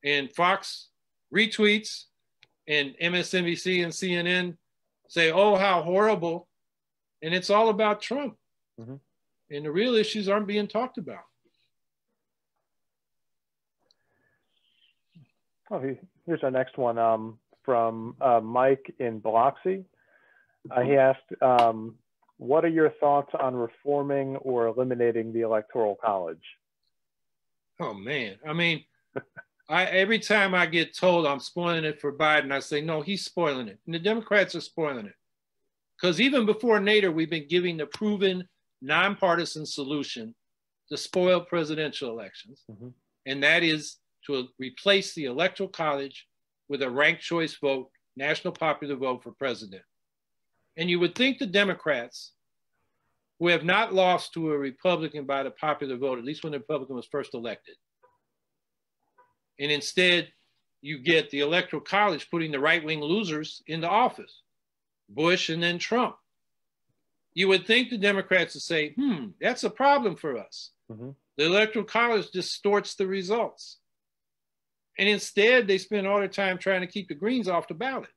and Fox retweets and MSNBC and CNN say, oh, how horrible. And it's all about Trump. Mm-hmm. And the real issues aren't being talked about. Oh, here's our next one um, from uh, Mike in Biloxi. Uh, he asked, um, what are your thoughts on reforming or eliminating the Electoral College? Oh, man. I mean, I, every time I get told I'm spoiling it for Biden, I say, no, he's spoiling it. And the Democrats are spoiling it. Because even before Nader, we've been giving the proven nonpartisan solution to spoil presidential elections. Mm-hmm. And that is to replace the Electoral College with a ranked choice vote, national popular vote for president. And you would think the Democrats, who have not lost to a Republican by the popular vote, at least when the Republican was first elected, and instead, you get the Electoral College putting the right wing losers into office Bush and then Trump. You would think the Democrats would say, hmm, that's a problem for us. Mm-hmm. The Electoral College distorts the results. And instead, they spend all their time trying to keep the Greens off the ballot,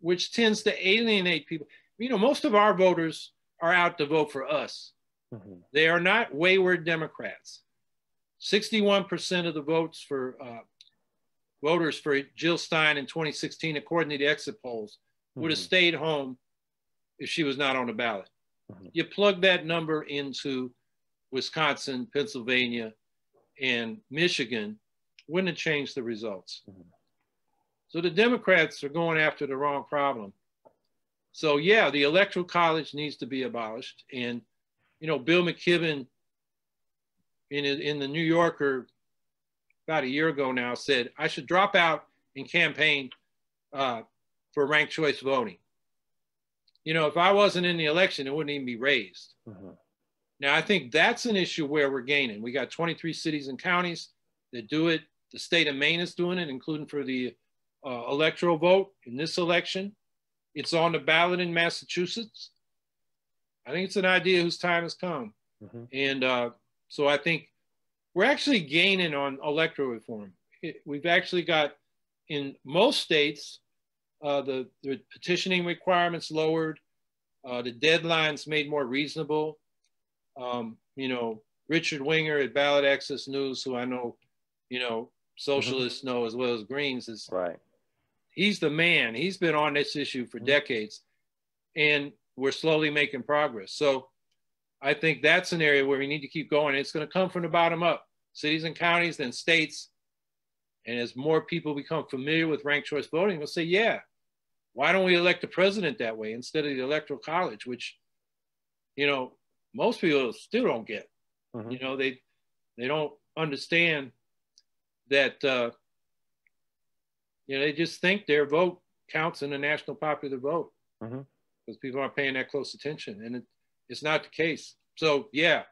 which tends to alienate people. You know, most of our voters are out to vote for us. Mm-hmm. They are not wayward Democrats. 61% of the votes for uh, voters for Jill Stein in 2016, according to the exit polls, would have mm-hmm. stayed home if she was not on the ballot. Mm-hmm. You plug that number into Wisconsin, Pennsylvania, and Michigan, wouldn't have changed the results. Mm-hmm. So the Democrats are going after the wrong problem. So yeah, the electoral college needs to be abolished. And, you know, Bill McKibben in, in the New Yorker about a year ago now said I should drop out and campaign uh, for ranked choice voting. You know, if I wasn't in the election, it wouldn't even be raised. Mm-hmm. Now, I think that's an issue where we're gaining. We got 23 cities and counties that do it. The state of Maine is doing it, including for the uh, electoral vote in this election. It's on the ballot in Massachusetts. I think it's an idea whose time has come. Mm-hmm. And uh, so I think we're actually gaining on electoral reform. We've actually got in most states uh, the, the, petitioning requirements lowered, uh, the deadlines made more reasonable. Um, you know, Richard Winger at Ballot Access News, who I know, you know, socialists mm-hmm. know as well as Greens, is right. He's the man. He's been on this issue for mm-hmm. decades, and we're slowly making progress. So I think that's an area where we need to keep going. It's going to come from the bottom up, cities and counties, then states. And as more people become familiar with ranked choice voting, they'll say, yeah, why don't we elect the president that way instead of the electoral college, which, you know, most people still don't get. Mm-hmm. You know, they they don't understand that uh, you know, they just think their vote counts in the national popular vote because mm-hmm. people aren't paying that close attention. And it, it's not the case. So yeah,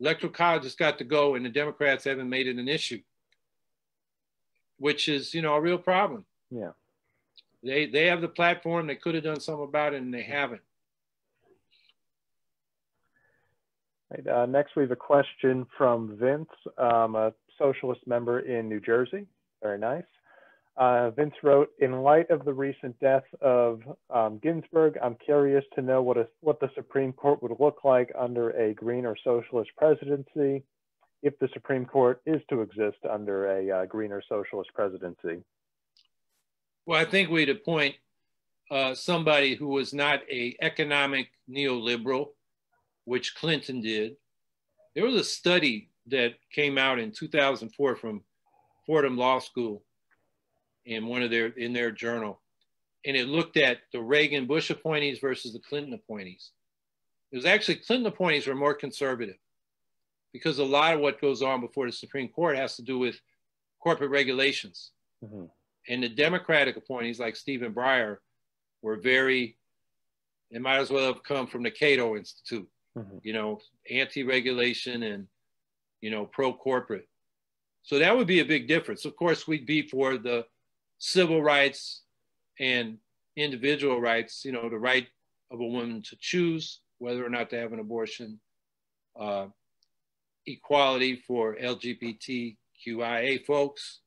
electoral college has got to go, and the Democrats haven't made it an issue, which is you know a real problem. Yeah, they they have the platform. They could have done something about it, and they haven't. Right, uh, next, we have a question from Vince, um, a socialist member in New Jersey. Very nice. Uh, Vince wrote, in light of the recent death of um, Ginsburg, I'm curious to know what, a, what the Supreme Court would look like under a green or socialist presidency if the Supreme Court is to exist under a uh, green or socialist presidency. Well, I think we'd appoint uh, somebody who was not a economic neoliberal, which Clinton did. There was a study that came out in 2004 from Fordham Law School in one of their in their journal, and it looked at the Reagan Bush appointees versus the Clinton appointees. It was actually Clinton appointees were more conservative because a lot of what goes on before the Supreme Court has to do with corporate regulations. Mm-hmm. And the Democratic appointees like Stephen Breyer were very, it might as well have come from the Cato Institute, mm-hmm. you know, anti-regulation and, you know, pro-corporate. So that would be a big difference. Of course, we'd be for the civil rights and individual rights, you know, the right of a woman to choose whether or not to have an abortion, uh, equality for LGBTQIA folks,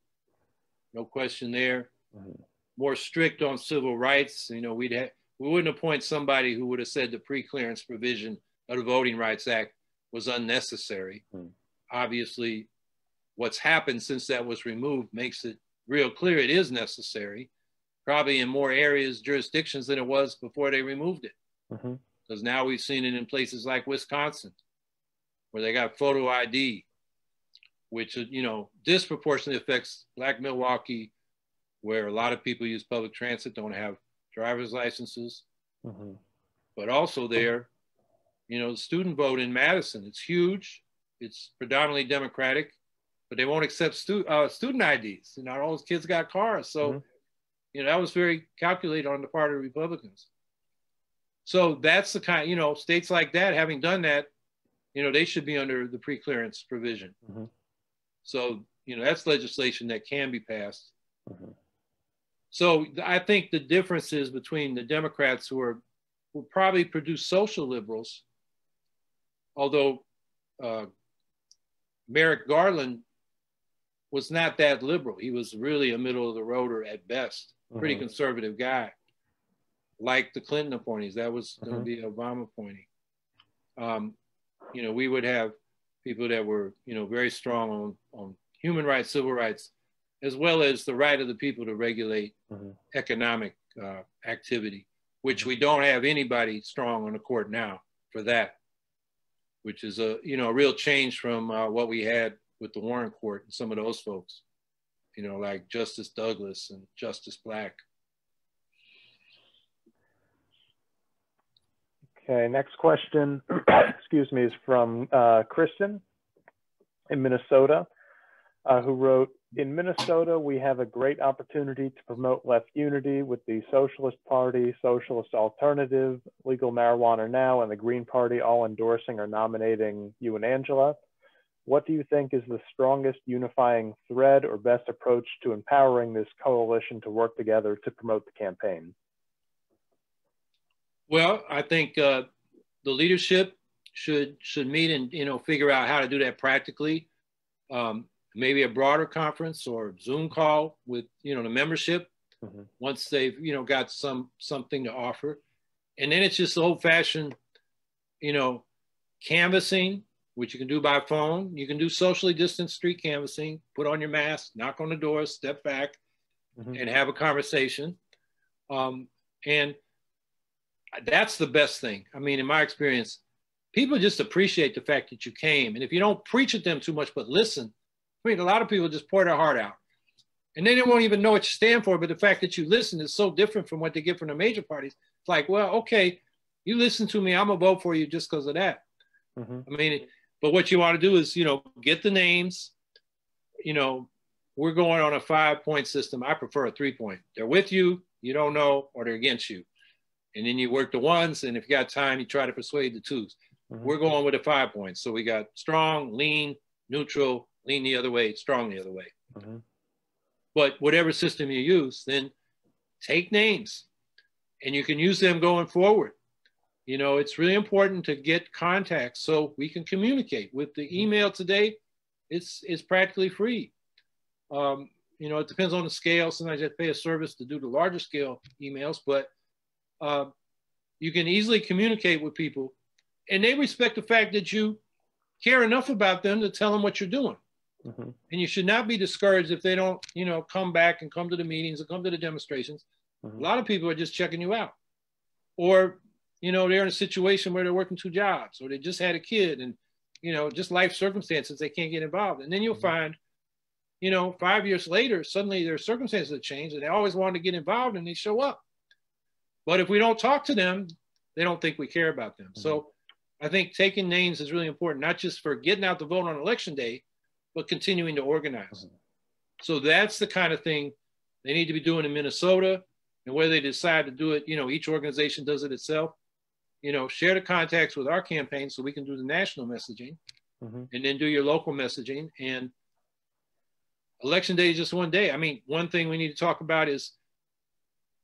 no question there. Mm-hmm. More strict on civil rights, you know, we'd have, we wouldn't appoint somebody who would have said the pre-clearance provision of the Voting Rights Act was unnecessary. Mm-hmm. Obviously, what's happened since that was removed makes it real clear it is necessary, probably in more areas, jurisdictions than it was before they removed it. Because mm-hmm. now we've seen it in places like Wisconsin, where they got photo ID, which you know disproportionately affects Black Milwaukee, where a lot of people use public transit don't have driver's licenses, mm-hmm. but also there, you know, the student vote in Madison, it's huge, it's predominantly Democratic but they won't accept stu- uh, student IDs. You know, all those kids got cars. So, mm-hmm. you know, that was very calculated on the part of Republicans. So that's the kind, you know, states like that, having done that, you know, they should be under the pre-clearance provision. Mm-hmm. So, you know, that's legislation that can be passed. Mm-hmm. So I think the difference is between the Democrats who are will probably produce social liberals, although uh, Merrick Garland was not that liberal. He was really a middle of the roader at best, pretty mm-hmm. conservative guy, like the Clinton appointees. That was going to mm-hmm. be Obama appointee. Um, you know, we would have people that were, you know, very strong on, on human rights, civil rights, as well as the right of the people to regulate mm-hmm. economic uh, activity, which we don't have anybody strong on the court now for that, which is a, you know, a real change from uh, what we had with the Warren Court and some of those folks, you know, like Justice Douglas and Justice Black. Okay, next question, <clears throat> excuse me, is from uh, Kristen in Minnesota, uh, who wrote, in Minnesota, we have a great opportunity to promote left unity with the Socialist Party, Socialist Alternative, Legal Marijuana Now, and the Green Party all endorsing or nominating you and Angela. What do you think is the strongest unifying thread or best approach to empowering this coalition to work together to promote the campaign? Well, I think uh, the leadership should should meet and you know figure out how to do that practically. Um, maybe a broader conference or Zoom call with you know the membership mm-hmm. once they've you know got some something to offer, and then it's just old fashioned, you know, canvassing which you can do by phone. You can do socially distanced street canvassing, put on your mask, knock on the door, step back, mm-hmm. and have a conversation. Um, and that's the best thing. I mean, in my experience, people just appreciate the fact that you came. And if you don't preach at them too much, but listen, I mean, a lot of people just pour their heart out. And then they won't even know what you stand for. But the fact that you listen is so different from what they get from the major parties. It's like, well, okay, you listen to me, I'm gonna vote for you just because of that. Mm-hmm. I mean, but what you want to do is, you know, get the names. You know, we're going on a five point system. I prefer a three point. They're with you, you don't know, or they're against you. And then you work the ones, and if you got time, you try to persuade the 2s we mm-hmm. We're going with the five points. So we got strong, lean, neutral, lean the other way, strong the other way. Mm-hmm. But whatever system you use, then take names and you can use them going forward. You know, it's really important to get contacts so we can communicate. With the email today, it's it's practically free. Um, you know, it depends on the scale. Sometimes you have to pay a service to do the larger scale emails, but uh, you can easily communicate with people, and they respect the fact that you care enough about them to tell them what you're doing. Mm-hmm. And you should not be discouraged if they don't, you know, come back and come to the meetings and come to the demonstrations. Mm-hmm. A lot of people are just checking you out, or you know, they're in a situation where they're working two jobs, or they just had a kid, and you know, just life circumstances they can't get involved. And then you'll mm-hmm. find you know, five years later, suddenly their circumstances have changed and they always wanted to get involved and they show up. But if we don't talk to them, they don't think we care about them. Mm-hmm. So I think taking names is really important, not just for getting out the vote on election day, but continuing to organize. Mm-hmm. So that's the kind of thing they need to be doing in Minnesota. And whether they decide to do it, you know, each organization does it itself. You know, share the contacts with our campaign so we can do the national messaging mm-hmm. and then do your local messaging. And election day is just one day. I mean, one thing we need to talk about is,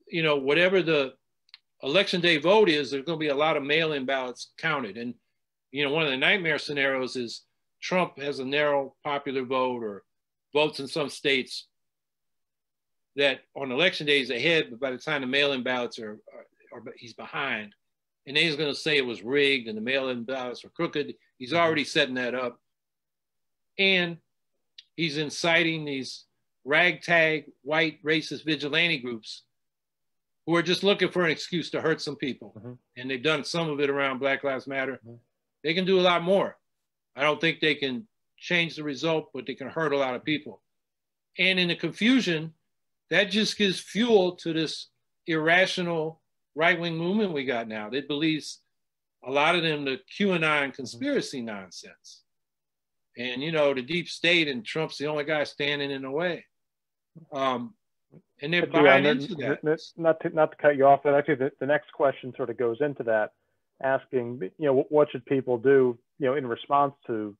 you know, whatever the election day vote is, there's going to be a lot of mail-in ballots counted. And, you know, one of the nightmare scenarios is Trump has a narrow popular vote or votes in some states that on election day is ahead, but by the time the mail-in ballots are, are, are he's behind. And then he's going to say it was rigged and the mail-in ballots were crooked. He's already setting that up. And he's inciting these ragtag white racist vigilante groups who are just looking for an excuse to hurt some people. Mm-hmm. And they've done some of it around Black Lives Matter. Mm-hmm. They can do a lot more. I don't think they can change the result, but they can hurt a lot of people. And in the confusion, that just gives fuel to this irrational right wing movement we got now that believes a lot of them the QAnon conspiracy nonsense. And you know, the deep state and Trump's the only guy standing in the way. Um, and they're buying into that. Not to, not to cut you off, but actually the, the next question sort of goes into that, asking, you know, what should people do, you know, in response to,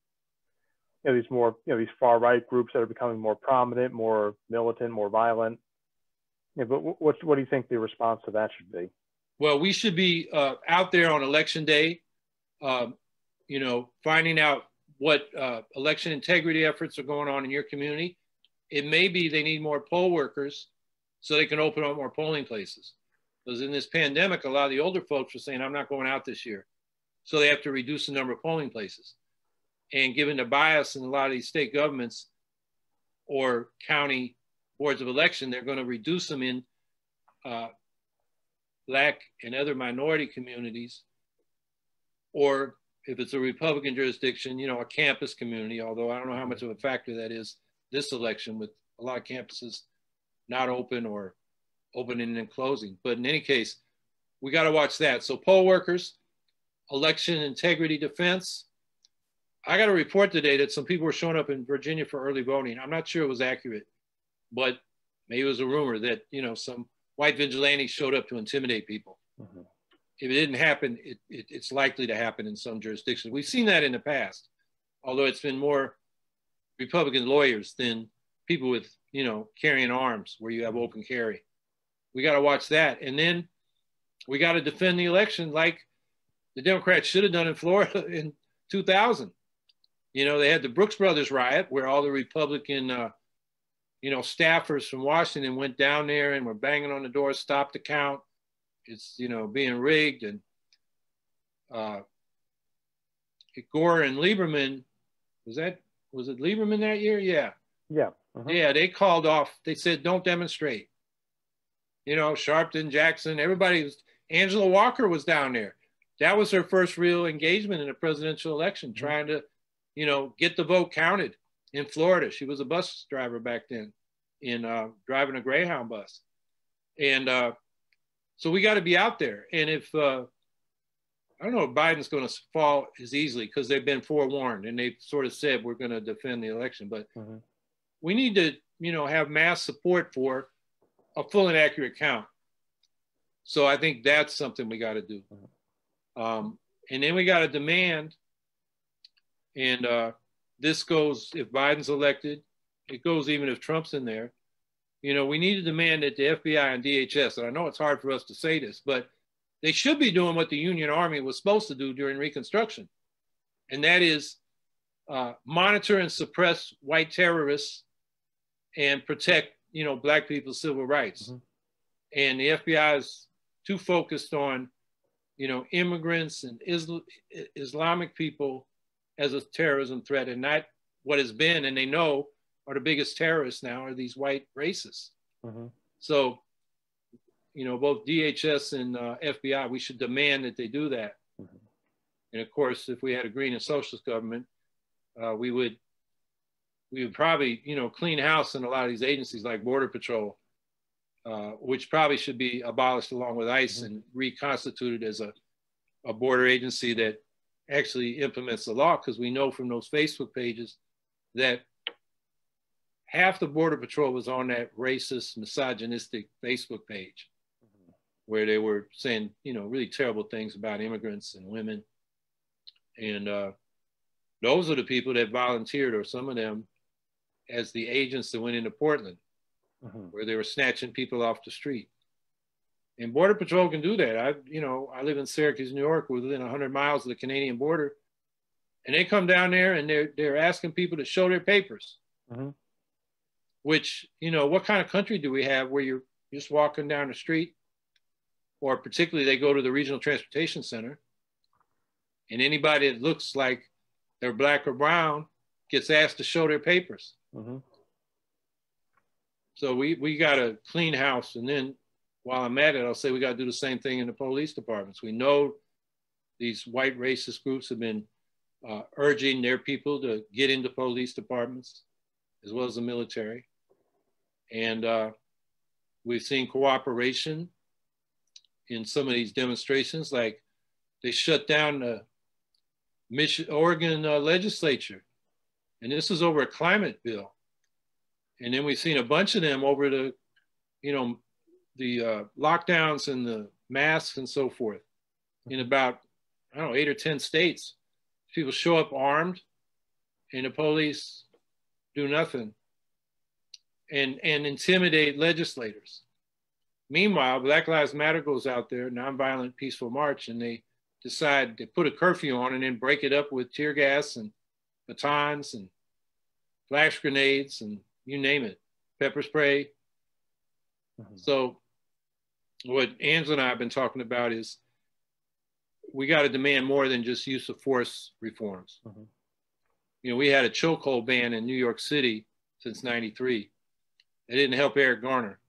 you know, these more, you know, these far right groups that are becoming more prominent, more militant, more violent. Yeah, but what what do you think the response to that should be? Well, we should be uh, out there on election day, um, you know, finding out what uh, election integrity efforts are going on in your community. It may be they need more poll workers so they can open up more polling places. Because in this pandemic, a lot of the older folks were saying, I'm not going out this year. So they have to reduce the number of polling places. And given the bias in a lot of these state governments or county boards of election, they're going to reduce them in uh, black and other minority communities or if it's a Republican jurisdiction, you know, a campus community, although I don't know how much of a factor that is this election with a lot of campuses not open or opening and closing. But in any case, we got to watch that. So poll workers, election integrity defense. I got a report today that some people were showing up in Virginia for early voting. I'm not sure it was accurate, but maybe it was a rumor that, you know, some white vigilantes showed up to intimidate people. Mm-hmm if it didn't happen, it, it, it's likely to happen in some jurisdictions. We've seen that in the past, although it's been more Republican lawyers than people with, you know, carrying arms where you have open carry. We got to watch that. And then we got to defend the election like the Democrats should have done in Florida <laughs> in 2000. You know, they had the Brooks Brothers riot where all the Republican, uh, you know, staffers from Washington went down there and were banging on the door, stopped the count it's you know being rigged and uh, Gore and Lieberman was that was it Lieberman that year? Yeah. Yeah. Uh-huh. Yeah, they called off. They said don't demonstrate. You know, Sharpton, Jackson, everybody was. Angela Walker was down there. That was her first real engagement in a presidential election, mm-hmm. trying to, you know, get the vote counted in Florida. She was a bus driver back then, in uh, driving a Greyhound bus, and uh, so we got to be out there. And if uh, I don't know if Biden's going to fall as easily because they've been forewarned and they've sort of said we're going to defend the election, but mm-hmm. we need to, you know, have mass support for a full and accurate count. So I think that's something we got to do. Mm-hmm. Um, and then we got to demand, and uh, this goes if Biden's elected, it goes even if Trump's in there you know, we need to demand that the FBI and DHS, and I know it's hard for us to say this, but they should be doing what the Union Army was supposed to do during Reconstruction, and that is uh, monitor and suppress white terrorists and protect, you know, black people's civil rights. Mm-hmm. And the FBI is too focused on, you know, immigrants and Islam, Islamic people as a terrorism threat, and not what has been, and they know are the biggest terrorists now are these white racists. Mm-hmm. So you know, both DHS and uh, FBI, we should demand that they do that. Mm-hmm. And of course, if we had a green and socialist government, uh, we would we would probably, you know, clean house in a lot of these agencies like Border Patrol, uh, which probably should be abolished along with ICE mm-hmm. and reconstituted as a, a border agency that actually implements the law. Because we know from those Facebook pages that half the Border Patrol was on that racist, misogynistic Facebook page where they were saying, you know, really terrible things about immigrants and women. And uh, those are the people that volunteered, or some of them, as the agents that went into Portland, uh-huh. where they were snatching people off the street. And Border Patrol can do that. I, you know, I live in Syracuse, New York, within 100 miles of the Canadian border, and they come down there and they're they're asking people to show their papers. Uh-huh. Which, you know, what kind of country do we have where you're just walking down the street or particularly they go to the regional transportation center and anybody that looks like they're black or brown gets asked to show their papers. Mm-hmm. So we, we got a clean house. And then while I'm at it, I'll say we got to do the same thing in the police departments. We know these white racist groups have been uh, urging their people to get into police departments as well as the military. And uh, we've seen cooperation in some of these demonstrations, like they shut down the Michigan, Oregon uh, legislature, and this is over a climate bill. And then we've seen a bunch of them over the, you know, the uh, lockdowns and the masks and so forth in about, I don't know, eight or 10 states. People show up armed and the police do nothing and, and intimidate legislators. Meanwhile, Black Lives Matter goes out there, nonviolent, peaceful march, and they decide to put a curfew on and then break it up with tear gas and batons and flash grenades and you name it, pepper spray. Mm-hmm. So, what Angela and I have been talking about is we got to demand more than just use of force reforms. Mm-hmm. You know, we had a chokehold ban in New York City since 93. It didn't help Eric Garner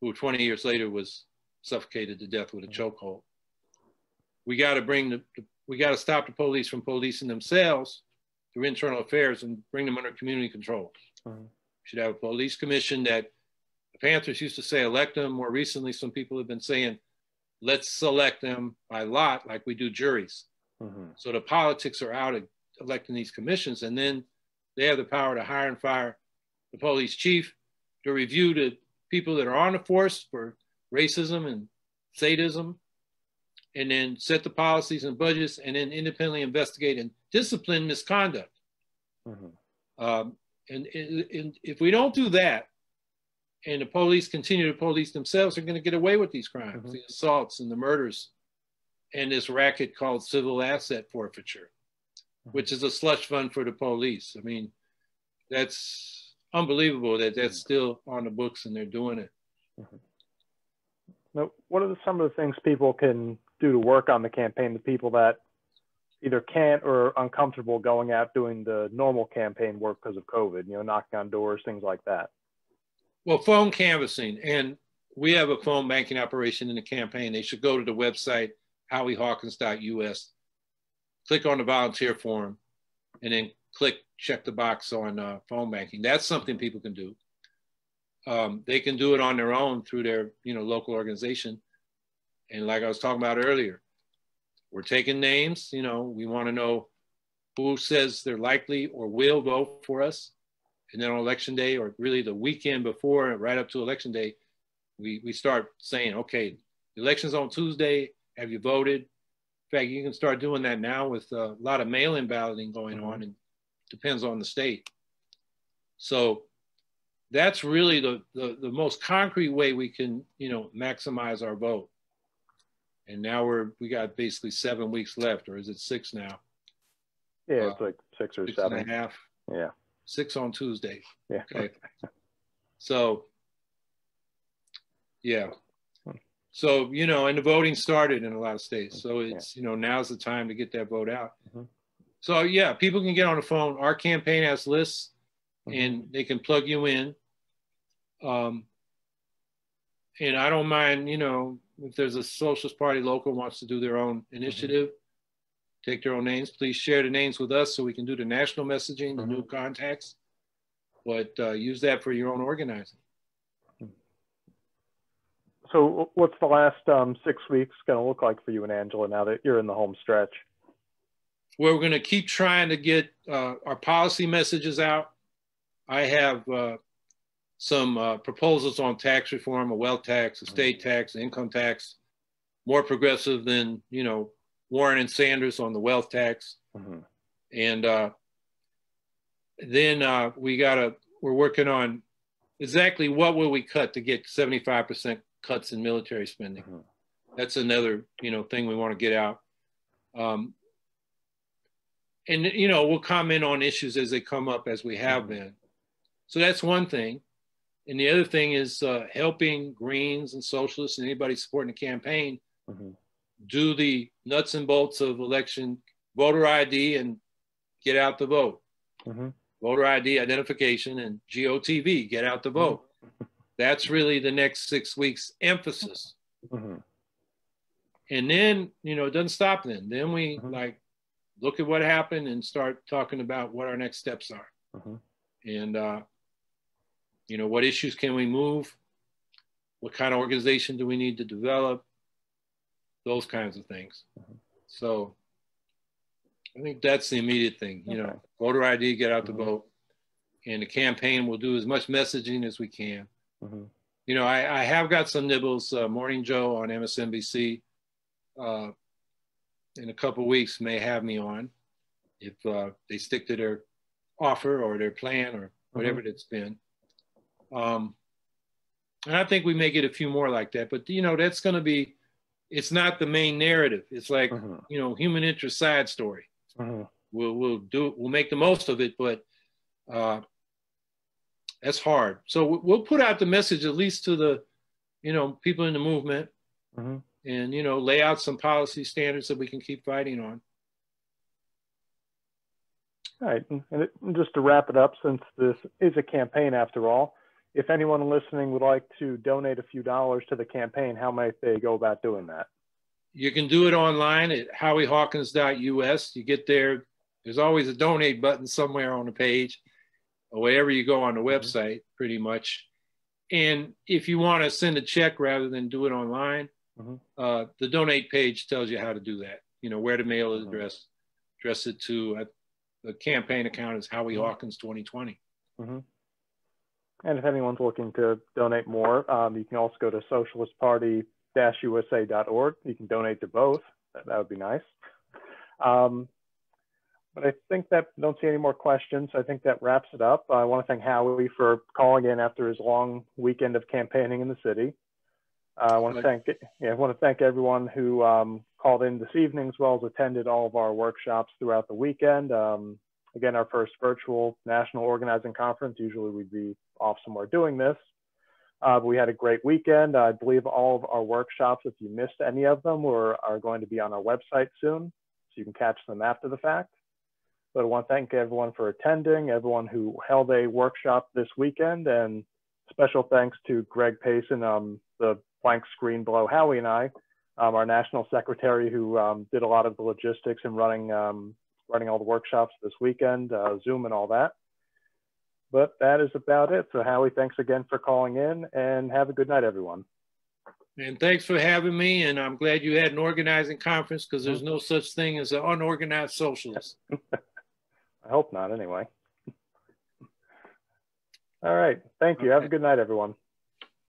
who 20 years later was suffocated to death with a chokehold. We got to bring the, we got to stop the police from policing themselves through internal affairs and bring them under community control. Uh-huh. should have a police commission that the Panthers used to say elect them. More recently, some people have been saying, let's select them by lot like we do juries. Uh-huh. So the politics are out of electing these commissions, and then they have the power to hire and fire the police chief to review the people that are on the force for racism and sadism, and then set the policies and budgets, and then independently investigate and discipline misconduct. Mm-hmm. Um, and, and, and, if we don't do that, and the police continue to police themselves, they're going to get away with these crimes, mm-hmm. the assaults and the murders, and this racket called civil asset forfeiture, mm-hmm. which is a slush fund for the police. I mean, that's unbelievable that that's mm-hmm. still on the books and they're doing it. Mm-hmm. Now, what are some of the things people can do to work on the campaign? The people that either can't or are uncomfortable going out doing the normal campaign work because of COVID, you know, knocking on doors, things like that. Well, phone canvassing, and we have a phone banking operation in the campaign. They should go to the website, howiehawkins.us, click on the volunteer form, and then click check the box on uh, phone banking. That's something people can do. Um, they can do it on their own through their you know local organization. And like I was talking about earlier, we're taking names. You know, we want to know who says they're likely or will vote for us. And then on election day, or really the weekend before, right up to election day, we, we start saying, okay, election's on Tuesday. Have you voted? In fact, you can start doing that now with a lot of mail-in balloting going mm-hmm. on, and depends on the state. So that's really the, the, the most concrete way we can, you know, maximize our vote. And now we're, we got basically seven weeks left, or is it six now? Yeah, Uh, it's like six or Six seven. and a half, Yeah. Six on Tuesday. Yeah. Okay. So, yeah. So, you know, and the voting started in a lot of states. So it's, you know, now's the time to get that vote out. Mhm. So, yeah, people can get on the phone. Our campaign has lists Mhm. and they can plug you in. Um, and I don't mind, you know, if there's a Socialist Party local wants to do their own initiative, take their own names, please share the names with us so we can do the national messaging, the new contacts. But uh, use that for your own organizing. So what's the last um, six weeks going to look like for you and Angela now that you're in the home stretch? Well, we're going to keep trying to get uh, our policy messages out. I have uh, some uh, proposals on tax reform, a wealth tax, a state tax, income tax, more progressive than you know Warren and Sanders on the wealth tax. Mhm. and uh, then uh, we got a, we're working on exactly what will we cut to get 75% cuts in military spending Mhm. that's another you know thing we want to get out um, and you know we'll comment on issues as they come up as we have Mhm. been so that's one thing and the other thing is uh, helping greens and socialists and anybody supporting the campaign Mhm. Do the nuts and bolts of election voter ID and get out the vote. Mhm. Voter ID identification and GOTV, get out the vote. That's really the next six weeks emphasis. Mhm. And then, you know, it doesn't stop then. Then we Mhm. like look at what happened and start talking about what our next steps are. Mhm. And, uh, you know, what issues can we move? What kind of organization do we need to develop? Those kinds of things. Mhm. So I think that's the immediate thing, you Okay. know, voter ID, get out the Mhm. vote. And the campaign will do as much messaging as we can. Mhm. You know, I, I have got some nibbles, uh, Morning Joe on MSNBC. Uh, in a couple weeks may have me on if uh, they stick to their offer or their plan or whatever it's been. Um, and I think we may get a few more like that, but you know, that's going to be, it's not the main narrative. It's like, Mhm. you know, human interest side story. Mhm. We'll, we'll do, we'll make the most of it, but uh, that's hard. So we- we'll put out the message at least to the, you know, people in the movement Mhm. and, you know, lay out some policy standards that we can keep fighting on. All right, and and it- and just to wrap it up, since this is a campaign after all, if anyone listening would like to donate a few dollars to the campaign, how might they go about doing that? You can do it online at howiehawkins.us. You get there, there's always a donate button somewhere on the page or wherever you go on the website, pretty much. And if you want to send a check rather than do it online, Mhm. uh, the donate page tells you how to do that. You know, where to mail Mhm. address, address it to. Uh, the campaign account is Howie Mhm. Hawkins 2020. And if anyone's looking to donate more, um, you can also go to socialistparty-usa.org. You can donate to both. That, that would be nice. Um, but I think that don't see any more questions. I think that wraps it up. I want to thank Howie for calling in after his long weekend of campaigning in the city. Uh, I want to thank yeah, I want to thank everyone who um, called in this evening as well as attended all of our workshops throughout the weekend. Um, again, our first virtual national organizing conference. Usually we'd be off somewhere doing this. Uh, we had a great weekend. I believe all of our workshops, if you missed any of them, were, are going to be on our website soon, so you can catch them after the fact. But I want to thank everyone for attending, everyone who held a workshop this weekend, and special thanks to Greg Pason, um, the blank screen below Howie and I, um, our national secretary who um, did a lot of the logistics and running um, running all the workshops this weekend, uh, Zoom and all that. But that is about it. So Howie, thanks again for calling in and have a good night, everyone. And thanks for having me. And I'm glad you had an organizing conference because there's no such thing as an unorganized socialist. <laughs> I hope not, anyway. <laughs> All right. Thank you. Have a good night, everyone.